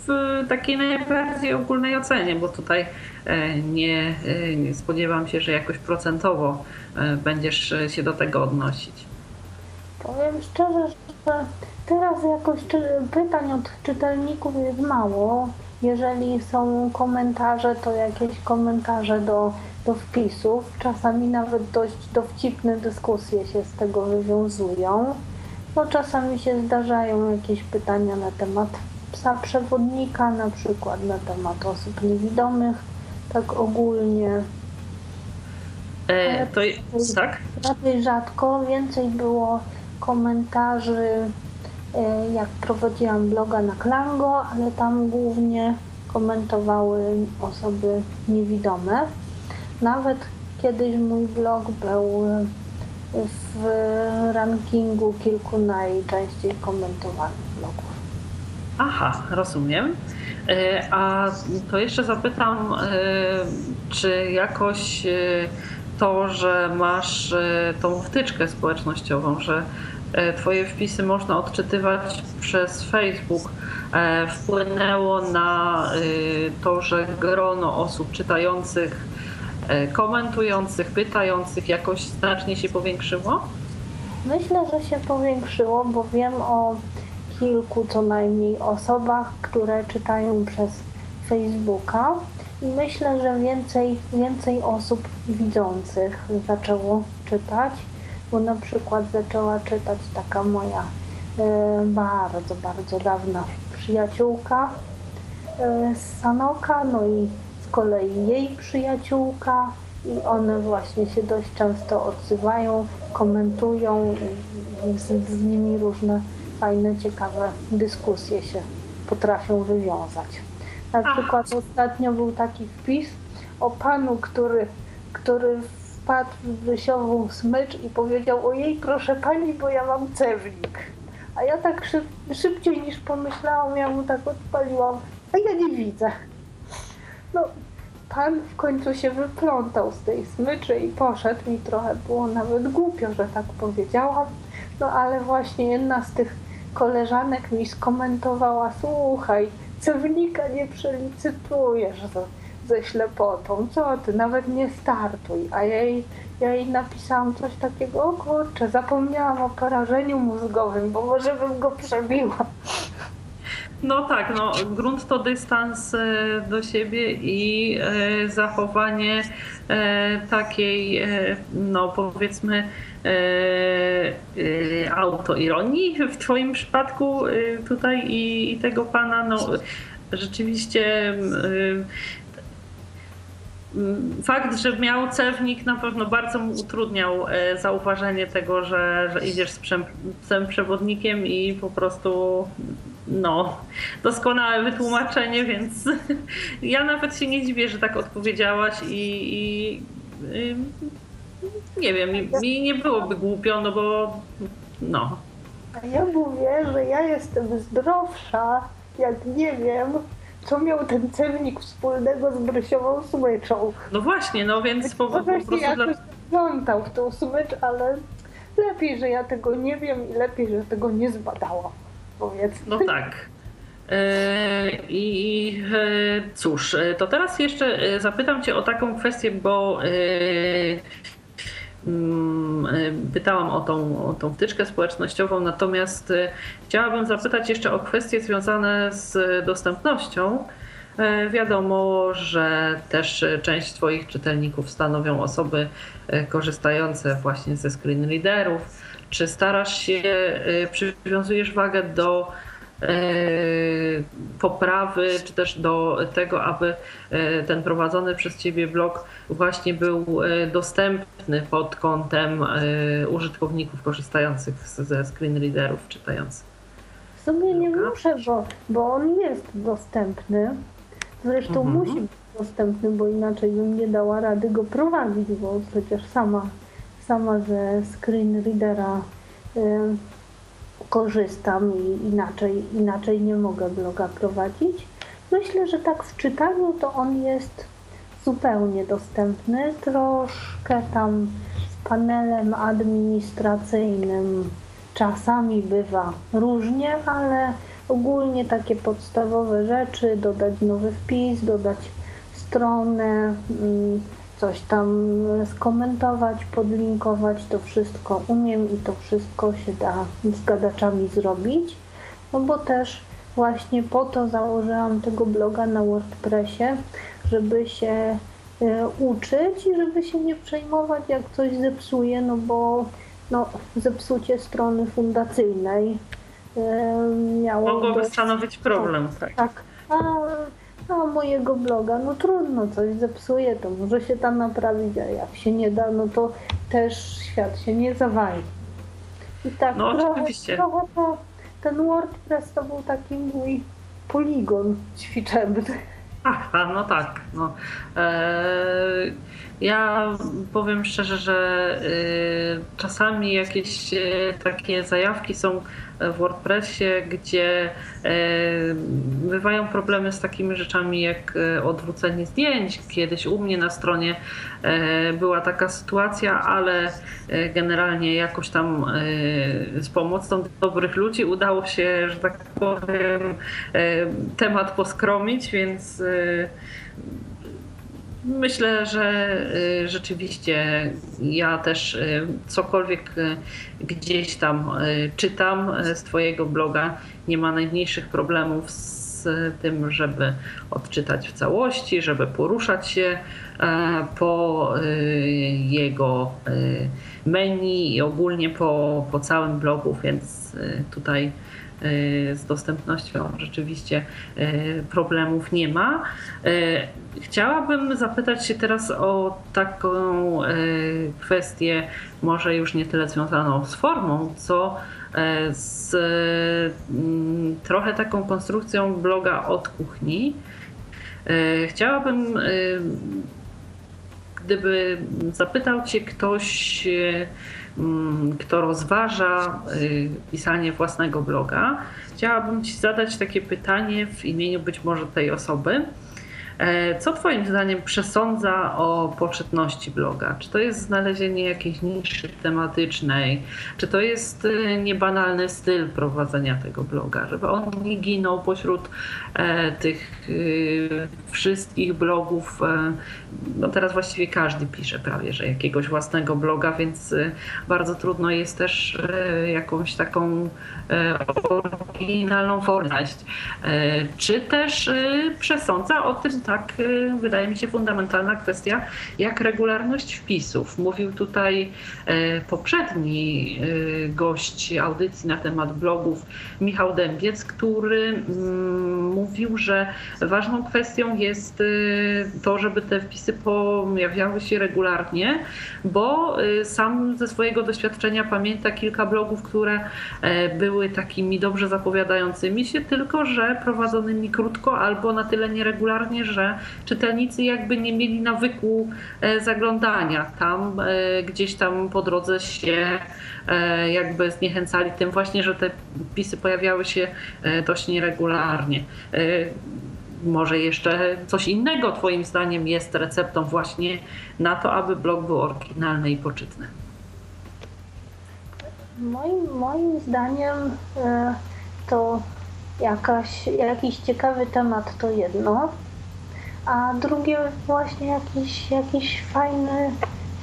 w takiej najbardziej ogólnej ocenie, bo tutaj nie, nie spodziewam się, że jakoś procentowo będziesz się do tego odnosić. Powiem szczerze, że teraz jakoś pytań od czytelników jest mało. Jeżeli są komentarze, to jakieś komentarze do, do wpisów. Czasami nawet dość dowcipne dyskusje się z tego wywiązują. No, czasami się zdarzają jakieś pytania na temat psa przewodnika, na przykład na temat osób niewidomych, tak ogólnie. E, to tak? Raczej rzadko, więcej było komentarzy, e, jak prowadziłam bloga na Klango, ale tam głównie komentowały osoby niewidome. Nawet kiedyś mój blog był w rankingu kilku najczęściej komentowanych blogów. Aha, rozumiem. E, a to jeszcze zapytam, e, czy jakoś to, że masz tą wtyczkę społecznościową, że Twoje wpisy można odczytywać przez Facebook, wpłynęło na to, że grono osób czytających, komentujących, pytających jakoś znacznie się powiększyło? Myślę, że się powiększyło, bo wiem o kilku co najmniej osobach, które czytają przez Facebooka. I myślę, że więcej, więcej osób widzących zaczęło czytać, bo na przykład zaczęła czytać taka moja e, bardzo, bardzo dawna przyjaciółka e, z Sanoka, no i z kolei jej przyjaciółka. I one właśnie się dość często odzywają, komentują z, z nimi różne fajne, ciekawe dyskusje się potrafią wywiązać. Na przykład ostatnio był taki wpis o panu, który, który wpadł w wysiową smycz i powiedział ojej proszę pani, bo ja mam cewnik. A ja tak szyb, szybciej niż pomyślałam, ja mu tak odpaliłam, a ja nie widzę. No, pan w końcu się wyplątał z tej smyczy i poszedł. Mi trochę było nawet głupio, że tak powiedziałam. No ale właśnie jedna z tych koleżanek mi skomentowała, słuchaj, cewnika nie przelicytujesz ze, ze ślepotą, co ty, nawet nie startuj. A ja jej, ja jej napisałam coś takiego, o kurczę, zapomniałam o porażeniu mózgowym, bo może bym go przebiła. No tak, no, grunt to dystans e, do siebie i e, zachowanie e, takiej, no powiedzmy, autoironii w Twoim przypadku tutaj i tego pana, no rzeczywiście fakt, że miał cewnik na pewno bardzo mu utrudniał zauważenie tego, że, że idziesz z psem przewodnikiem i po prostu no, doskonałe wytłumaczenie, więc ja nawet się nie dziwię, że tak odpowiedziałaś i, i nie wiem, mi, mi, nie byłoby głupio, no bo no. A ja mówię, że ja jestem zdrowsza, jak nie wiem, co miał ten cewnik wspólnego z Brysiową smyczą. No właśnie, no więc po, po prostu... Ja dla... w tą smycz, ale lepiej, że ja tego nie wiem i lepiej, że tego nie zbadałam powiedz. No tak. E, I e, cóż, e, to teraz jeszcze zapytam Cię o taką kwestię, bo mm, pytałam o tą, o tą wtyczkę społecznościową, natomiast chciałabym zapytać jeszcze o kwestie związane z dostępnością. Wiadomo, że też część Twoich czytelników stanowią osoby korzystające właśnie ze screen readerów czy starasz się, y, przywiązujesz wagę do y, poprawy, czy też do tego, aby y, ten prowadzony przez Ciebie blog właśnie był dostępny pod kątem użytkowników korzystających ze screen readerów czytających? W sumie nie muszę, bo, bo on jest dostępny. Zresztą mhm. musi być dostępny, bo inaczej bym nie dała rady go prowadzić, bo przecież sama sama ze screen readera y, korzystam i inaczej, inaczej nie mogę bloga prowadzić. Myślę, że tak w czytaniu to on jest zupełnie dostępny, troszkę tam z panelem administracyjnym czasami bywa różnie, ale ogólnie takie podstawowe rzeczy, dodać nowy wpis, dodać stronę, mm, coś tam skomentować, podlinkować, to wszystko umiem i to wszystko się da z gadaczami zrobić. No bo też właśnie po to założyłam tego bloga na WordPressie, żeby się e, uczyć i żeby się nie przejmować jak coś zepsuje, no bo no, zepsucie strony fundacyjnej e, miało... Mogłoby stanowić problem, tak. Tak. A, a mojego bloga, no trudno, coś zepsuje, to może się tam naprawić, a jak się nie da, no to też świat się nie zawali. I tak No, trochę, oczywiście. trochę to, ten WordPress to był taki mój poligon ćwiczebny. Aha, no tak. No. Eee, ja powiem szczerze, że y, czasami jakieś e, takie zajawki są w WordPressie, gdzie e, bywają problemy z takimi rzeczami jak e, odwrócenie zdjęć. Kiedyś u mnie na stronie e, była taka sytuacja, ale generalnie jakoś tam z pomocą dobrych ludzi udało się, że tak powiem, temat poskromić, więc Myślę, że y, rzeczywiście ja też y, cokolwiek y, gdzieś tam czytam z Twojego bloga, nie ma najmniejszych problemów z tym, żeby odczytać w całości, żeby poruszać się e, po jego menu i ogólnie po, po całym blogu, więc tutaj z dostępnością rzeczywiście problemów nie ma. Chciałabym zapytać się teraz o taką kwestię, może już nie tyle związaną z formą, co z mm, trochę taką konstrukcją bloga od kuchni. Chciałabym, gdyby zapytał Cię ktoś, kto rozważa pisanie własnego bloga, chciałabym Ci zadać takie pytanie w imieniu być może tej osoby. Co Twoim zdaniem przesądza o poczytności bloga? Czy to jest znalezienie jakiejś niszy tematycznej? Czy to jest niebanalny styl prowadzenia tego bloga? Żeby on nie ginął pośród tych wszystkich blogów. No teraz właściwie każdy pisze prawie, że jakiegoś własnego bloga, więc bardzo trudno jest też jakąś taką oryginalną formę. Czy też przesądza o tym tak, wydaje mi się, fundamentalna kwestia, jak regularność wpisów. Mówił tutaj poprzedni gość audycji na temat blogów, Michał Dębiec, który mówił, że ważną kwestią jest to, żeby te wpisy pojawiały się regularnie, bo sam ze swojego doświadczenia pamięta kilka blogów, które były takimi dobrze zapowiadającymi się, tylko że prowadzonymi krótko albo na tyle nieregularnie, że czytelnicy jakby nie mieli nawyku zaglądania tam, gdzieś tam po drodze się jakby zniechęcali tym właśnie, że te wpisy pojawiały się dość nieregularnie. Może jeszcze coś innego Twoim zdaniem jest receptą właśnie na to, aby blog był oryginalny i poczytny? Moim, moim zdaniem to jakaś, jakiś ciekawy temat to jedno, a drugie właśnie jakiś, jakiś fajny,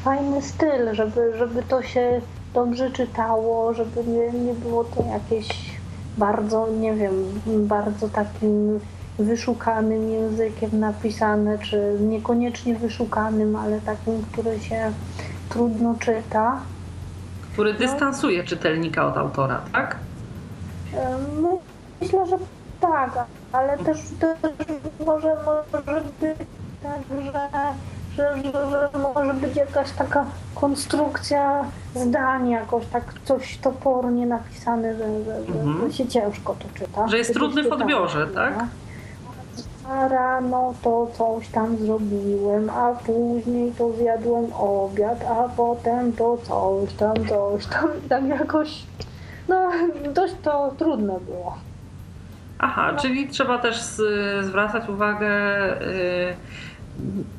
fajny styl, żeby, żeby to się dobrze czytało, żeby nie, nie było to jakieś bardzo, nie wiem, bardzo takim wyszukanym językiem napisane, czy niekoniecznie wyszukanym, ale takim, który się trudno czyta. Który dystansuje czytelnika od autora, tak? No, myślę, że tak, ale też, też może, może być tak, że, że, że, że może być jakaś taka konstrukcja zdania, jakoś tak coś topornie napisane, że, że, Mhm. że się ciężko to czyta. Że jest trudny w odbiorze, tak? no. A rano to coś tam zrobiłem, a później to zjadłem obiad, a potem to coś tam, coś tam. I tak jakoś, no dość to trudne było. Aha, czyli trzeba też z- zwracać uwagę y,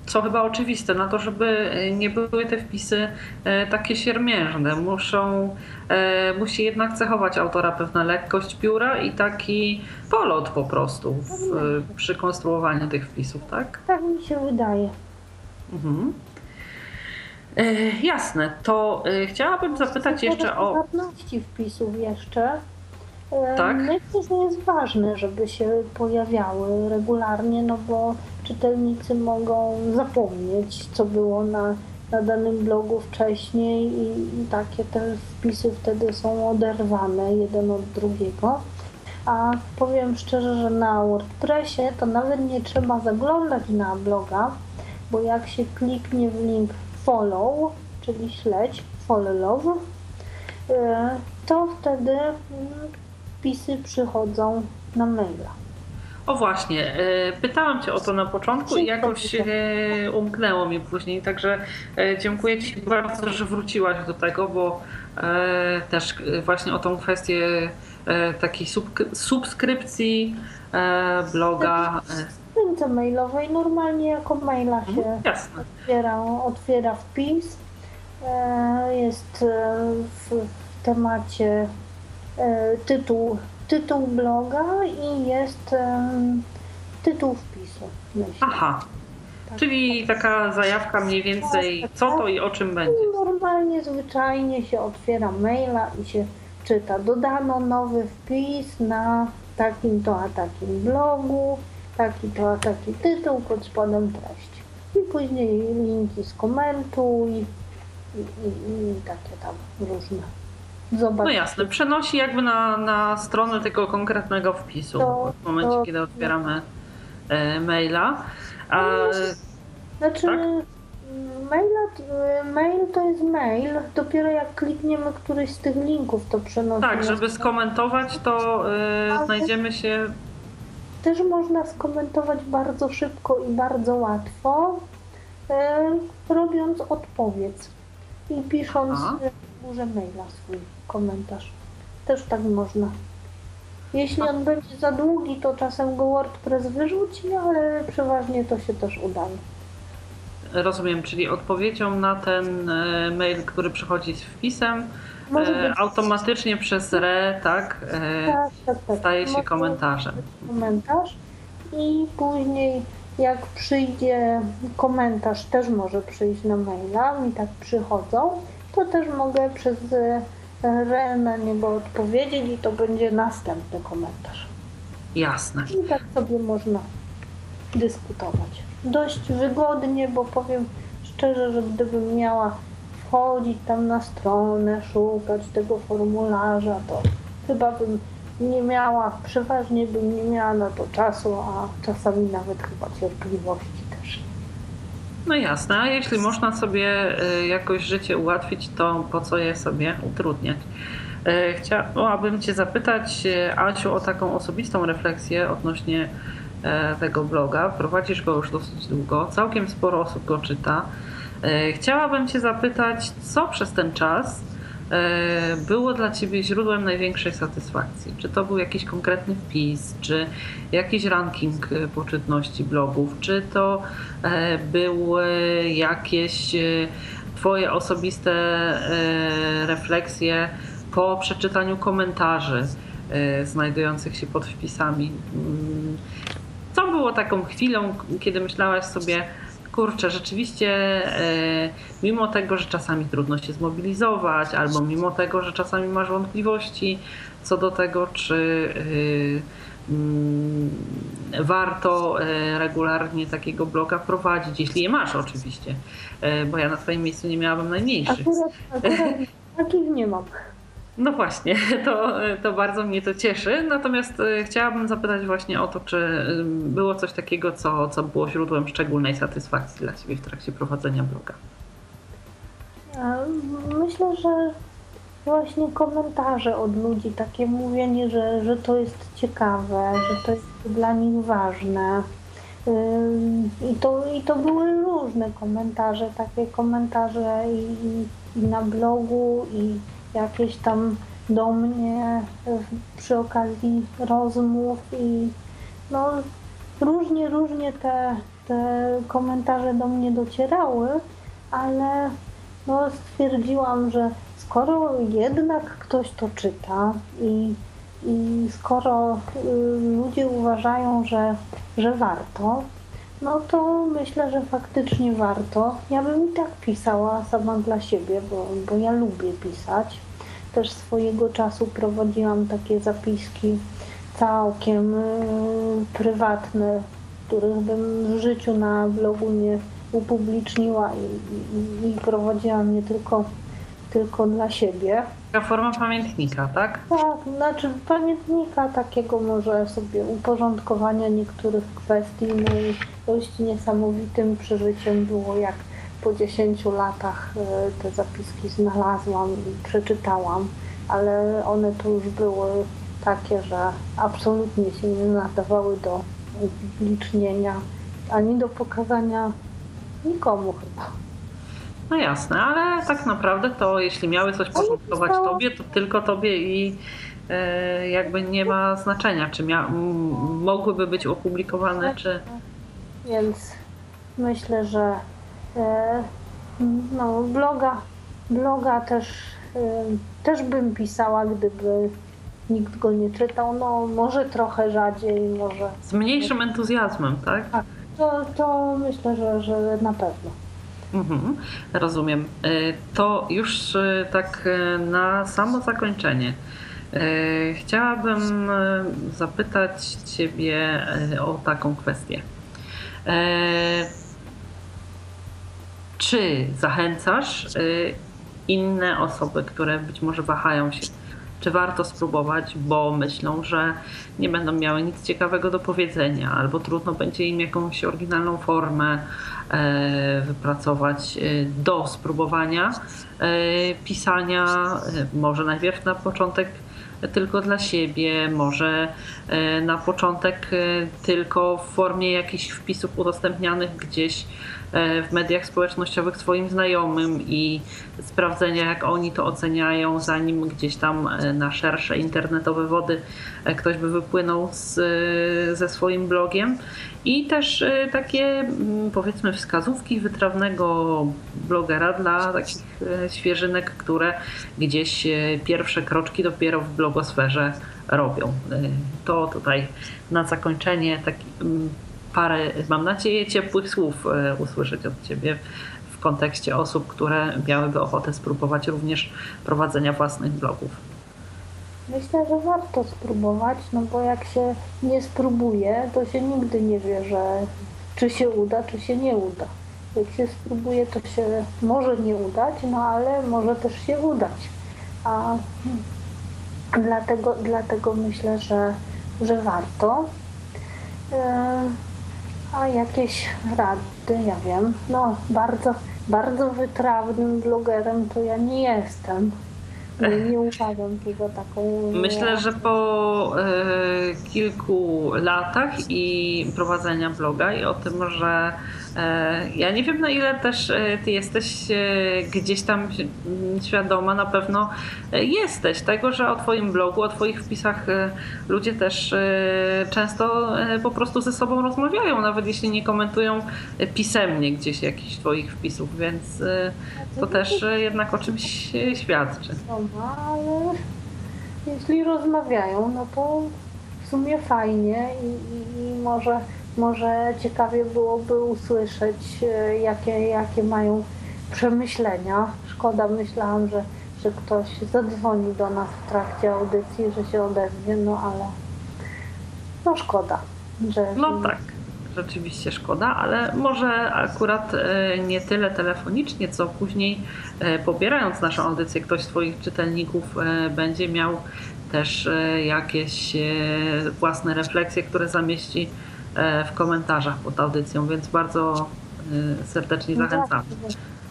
co chyba oczywiste, na to, żeby nie były te wpisy takie siermiężne. Muszą, musi jednak cechować autora pewna lekkość pióra i taki polot po prostu w, przy konstruowaniu tych wpisów, tak? Tak mi się wydaje. Mhm. E, jasne, to chciałabym zapytać jeszcze o. Wpisów jeszcze. E, tak? Myślę, że jest ważne, żeby się pojawiały regularnie, no bo czytelnicy mogą zapomnieć, co było na, na danym blogu wcześniej i, i takie te wpisy wtedy są oderwane jeden od drugiego. A powiem szczerze, że na WordPressie to nawet nie trzeba zaglądać na bloga, bo jak się kliknie w link follow, czyli śledź, follow, e, to wtedy mm, wpisy przychodzą na maila. O właśnie, e, pytałam Cię o to na początku i jakoś umknęło mi później, także e, dziękuję Ci bardzo, że wróciłaś do tego, bo też właśnie o tą kwestię takiej subskrypcji bloga skrzynce mailowej normalnie jako maila mhm, się Jasne. otwiera, otwiera wpis. E, jest e, w temacie e, tytuł, tytuł bloga i jest tytuł wpisu. Myślę. Aha. Tak, Czyli tak. taka zajawka mniej więcej, tak, co to i o czym będzie. Normalnie, zwyczajnie się otwiera maila i się czyta. Dodano nowy wpis na takim to a takim blogu taki to, taki tytuł, pod spodem treść. I później linki z komentu i, i, i, i takie tam różne. Zobacz. No jasne, przenosi jakby na, na stronę tego konkretnego wpisu to, w momencie, to, kiedy otwieramy e, maila. A, no, znaczy, tak? maila, mail to jest mail, dopiero jak klikniemy któryś z tych linków, to przenosi. Tak, żeby skomentować, to e, znajdziemy się też można skomentować bardzo szybko i bardzo łatwo, e, robiąc odpowiedź i pisząc w górze maila swój komentarz. Też tak można. Jeśli on będzie za długi, to czasem go WordPress wyrzuci, ale przeważnie to się też udaje. Rozumiem, czyli odpowiedzią na ten e, mail, który przychodzi z wpisem, E, automatycznie przez re, tak, e, tak, tak, tak. staje się komentarzem. Komentarz i później jak przyjdzie komentarz, też może przyjść na maila, mi tak przychodzą, to też mogę przez re na niego odpowiedzieć i to będzie następny komentarz. Jasne. I tak sobie można dyskutować. Dość wygodnie, bo powiem szczerze, że gdybym miała wchodzić tam na stronę, szukać tego formularza, to chyba bym nie miała, przeważnie bym nie miała na to czasu, a czasami nawet chyba cierpliwości. No jasne, a jeśli można sobie y, jakoś życie ułatwić, to po co je sobie utrudniać? Y, chciałabym Cię zapytać, y, Asiu, o taką osobistą refleksję odnośnie tego bloga. Prowadzisz go już dosyć długo, całkiem sporo osób go czyta. Chciałabym Cię zapytać, co przez ten czas było dla Ciebie źródłem największej satysfakcji? Czy to był jakiś konkretny wpis, czy jakiś ranking e, poczytności blogów, czy to były jakieś Twoje osobiste refleksje po przeczytaniu komentarzy znajdujących się pod wpisami? Mm, co było taką chwilą, kiedy myślałaś sobie, kurczę, rzeczywiście e, mimo tego, że czasami trudno się zmobilizować, albo mimo tego, że czasami masz wątpliwości co do tego, czy e, mm, warto e, regularnie takiego bloga prowadzić, jeśli je masz oczywiście, bo ja na Twoim miejscu nie miałabym najmniejszych. Akurat, akurat takich nie mam. No właśnie, to, to bardzo mnie to cieszy. Natomiast e, chciałabym zapytać właśnie o to, czy było coś takiego, co, co było źródłem szczególnej satysfakcji dla Ciebie w trakcie prowadzenia bloga? Myślę, że właśnie komentarze od ludzi, takie mówienie, że, że to jest ciekawe, że to jest dla nich ważne. I to, I to były różne komentarze, takie komentarze i, i na blogu, i jakieś tam do mnie przy okazji rozmów i no różnie, różnie te te komentarze do mnie docierały, ale no stwierdziłam, że skoro jednak ktoś to czyta i, i skoro y, ludzie uważają, że, że warto, no to myślę, że faktycznie warto. Ja bym i tak pisała sama dla siebie, bo, bo ja lubię pisać. Też swojego czasu prowadziłam takie zapiski całkiem y, prywatne, których bym w życiu na blogu nie upubliczniła i, i, i prowadziłam je tylko, tylko dla siebie. Taka forma pamiętnika, tak? Tak, znaczy pamiętnika takiego może sobie uporządkowania niektórych kwestii. No i dość niesamowitym przeżyciem było, jak po 10 latach y, te zapiski znalazłam i przeczytałam, ale one to już były takie, że absolutnie się nie nadawały do upublicznienia ani do pokazania nikomu chyba. No jasne, ale tak naprawdę to jeśli miały coś porządkować tobie, to tylko tobie i e, jakby nie ma znaczenia, czy mia- m- mogłyby być opublikowane, czy... Więc myślę, że e, no, bloga, bloga też, e, też bym pisała, gdyby nikt go nie czytał. No może trochę rzadziej, może. Z mniejszym entuzjazmem, tak? Tak, to, to myślę, że, że na pewno. Mhm, rozumiem. E, To już e, tak e, na samo zakończenie. Chciałabym zapytać Ciebie o taką kwestię. Czy zachęcasz inne osoby, które być może wahają się, czy warto spróbować, bo myślą, że nie będą miały nic ciekawego do powiedzenia, albo trudno będzie im jakąś oryginalną formę e, wypracować e, do spróbowania e, pisania, może najpierw na początek tylko dla siebie, może e, na początek e, tylko w formie jakichś wpisów udostępnianych gdzieś e, w mediach społecznościowych swoim znajomym i sprawdzenia, jak oni to oceniają, zanim gdzieś tam na szersze internetowe wody ktoś by wypłynął z, ze swoim blogiem. I też e, takie, mm, powiedzmy, wskazówki wytrawnego blogera dla takich e, świeżynek, które gdzieś e, pierwsze kroczki dopiero w blogosferze robią. To tutaj na zakończenie taki mm, parę, mam nadzieję, ciepłych słów usłyszeć od Ciebie w kontekście osób, które miałyby ochotę spróbować również prowadzenia własnych blogów. Myślę, że warto spróbować, no bo jak się nie spróbuje, to się nigdy nie wie, że czy się uda, czy się nie uda. Jak się spróbuje, to się może nie udać, no ale może też się udać. A dlatego, dlatego myślę, że, że warto. E, A jakieś rady, ja wiem, no bardzo, bardzo wytrawnym blogerem to ja nie jestem. Nie, uważam za taką. Myślę, że po e, kilku latach i prowadzenia bloga i o tym, że ja nie wiem na ile też e, ty jesteś e, gdzieś tam świadoma, na pewno e, jesteś tego, że o twoim blogu, o twoich wpisach e, ludzie też e, często e, po prostu ze sobą rozmawiają, nawet jeśli nie komentują e, pisemnie gdzieś jakichś twoich wpisów, więc e, to też e, jednak o czymś e, świadczy. ale jeśli rozmawiają, no to w sumie fajnie i, i, i może, może ciekawie byłoby usłyszeć, e, jakie, jakie mają przemyślenia. Szkoda, myślałam, że, że ktoś zadzwoni do nas w trakcie audycji, że się odezwie, no ale no szkoda, że No tak, rzeczywiście szkoda, ale może akurat e, nie tyle telefonicznie, co później e, pobierając naszą audycję, ktoś z Twoich czytelników będzie miał też jakieś własne refleksje, które zamieści w komentarzach pod audycją, więc bardzo e, serdecznie No tak, zachęcam.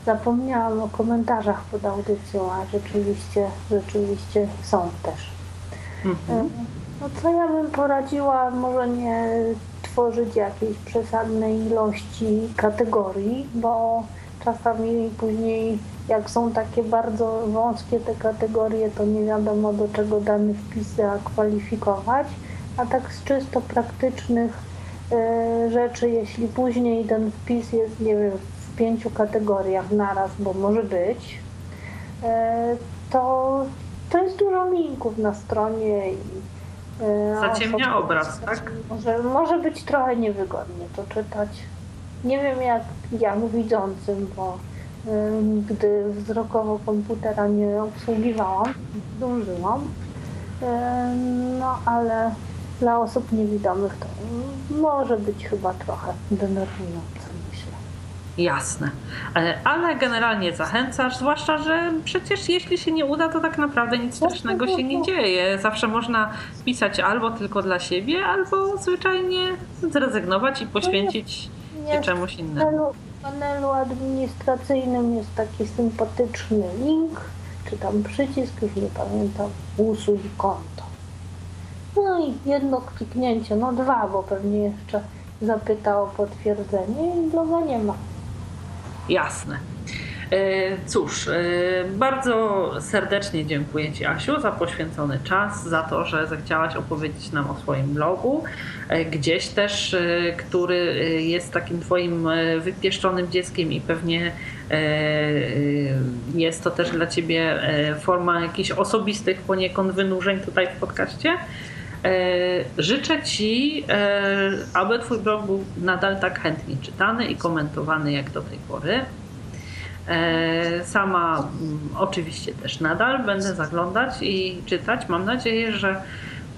Zapomniałam o komentarzach pod audycją, a rzeczywiście, rzeczywiście są też. Mhm. No co ja bym poradziła, może nie tworzyć jakiejś przesadnej ilości kategorii, bo czasami później jak są takie bardzo wąskie te kategorie, to nie wiadomo do czego dany wpis zakwalifikować, a tak z czysto praktycznych rzeczy, jeśli później ten wpis jest, nie wiem, w pięciu kategoriach naraz, bo może być, to, to jest dużo linków na stronie i Zaciemnia obraz, tak? Może, może być trochę niewygodnie to czytać. Nie wiem jak ja widzącym, bo gdy wzrokowo komputera nie obsługiwałam, zdążyłam. No ale dla osób niewidomych to może być chyba trochę denerwujące, myślę. Jasne. Ale generalnie zachęcasz, zwłaszcza, że przecież jeśli się nie uda, to tak naprawdę nic strasznego się nie dzieje. Zawsze można pisać albo tylko dla siebie, albo zwyczajnie zrezygnować i poświęcić się czemuś innemu. W panelu administracyjnym jest taki sympatyczny link, czy tam przycisk, już nie pamiętam, usuń konto. No i jedno kliknięcie, no dwa, bo pewnie jeszcze zapyta o potwierdzenie i bloga nie ma. Jasne. E, cóż, e, bardzo serdecznie dziękuję Ci, Asiu, za poświęcony czas, za to, że zechciałaś opowiedzieć nam o swoim blogu. E, gdzieś też, który jest takim Twoim wypieszczonym dzieckiem i pewnie jest to też dla Ciebie forma jakichś osobistych poniekąd wynurzeń tutaj w podcaście. Życzę Ci, aby Twój blog był nadal tak chętnie czytany i komentowany jak do tej pory. E, sama mm, oczywiście też nadal będę zaglądać i czytać. Mam nadzieję, że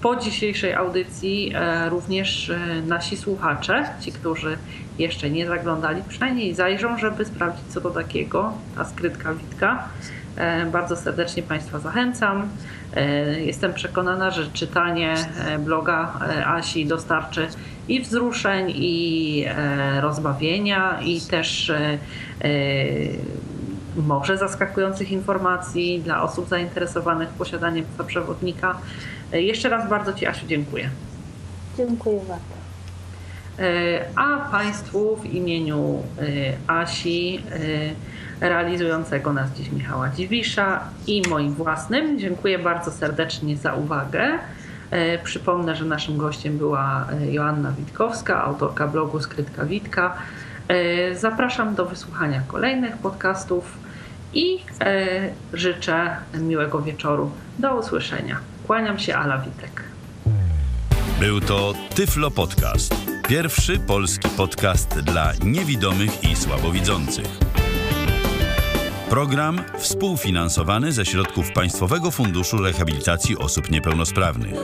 po dzisiejszej audycji e, również e, nasi słuchacze, ci, którzy jeszcze nie zaglądali, przynajmniej zajrzą, żeby sprawdzić, co to takiego ta skrytka Witka. Bardzo serdecznie Państwa zachęcam. Jestem przekonana, że czytanie bloga Asi dostarczy i wzruszeń, i rozbawienia, i też może zaskakujących informacji dla osób zainteresowanych posiadaniem psa przewodnika. E, jeszcze raz bardzo Ci, Asiu, dziękuję. Dziękuję bardzo. E, a Państwu w imieniu e, Asi, realizującego nas dziś Michała Dziwisza i moim własnym, dziękuję bardzo serdecznie za uwagę. Przypomnę, że naszym gościem była Joanna Witkowska, autorka blogu Skrytka Witka. Zapraszam do wysłuchania kolejnych podcastów i e, życzę miłego wieczoru. Do usłyszenia. Kłaniam się, Ala Witek. Był to Tyflo Podcast. Pierwszy polski podcast dla niewidomych i słabowidzących. Program współfinansowany ze środków Państwowego Funduszu Rehabilitacji Osób Niepełnosprawnych.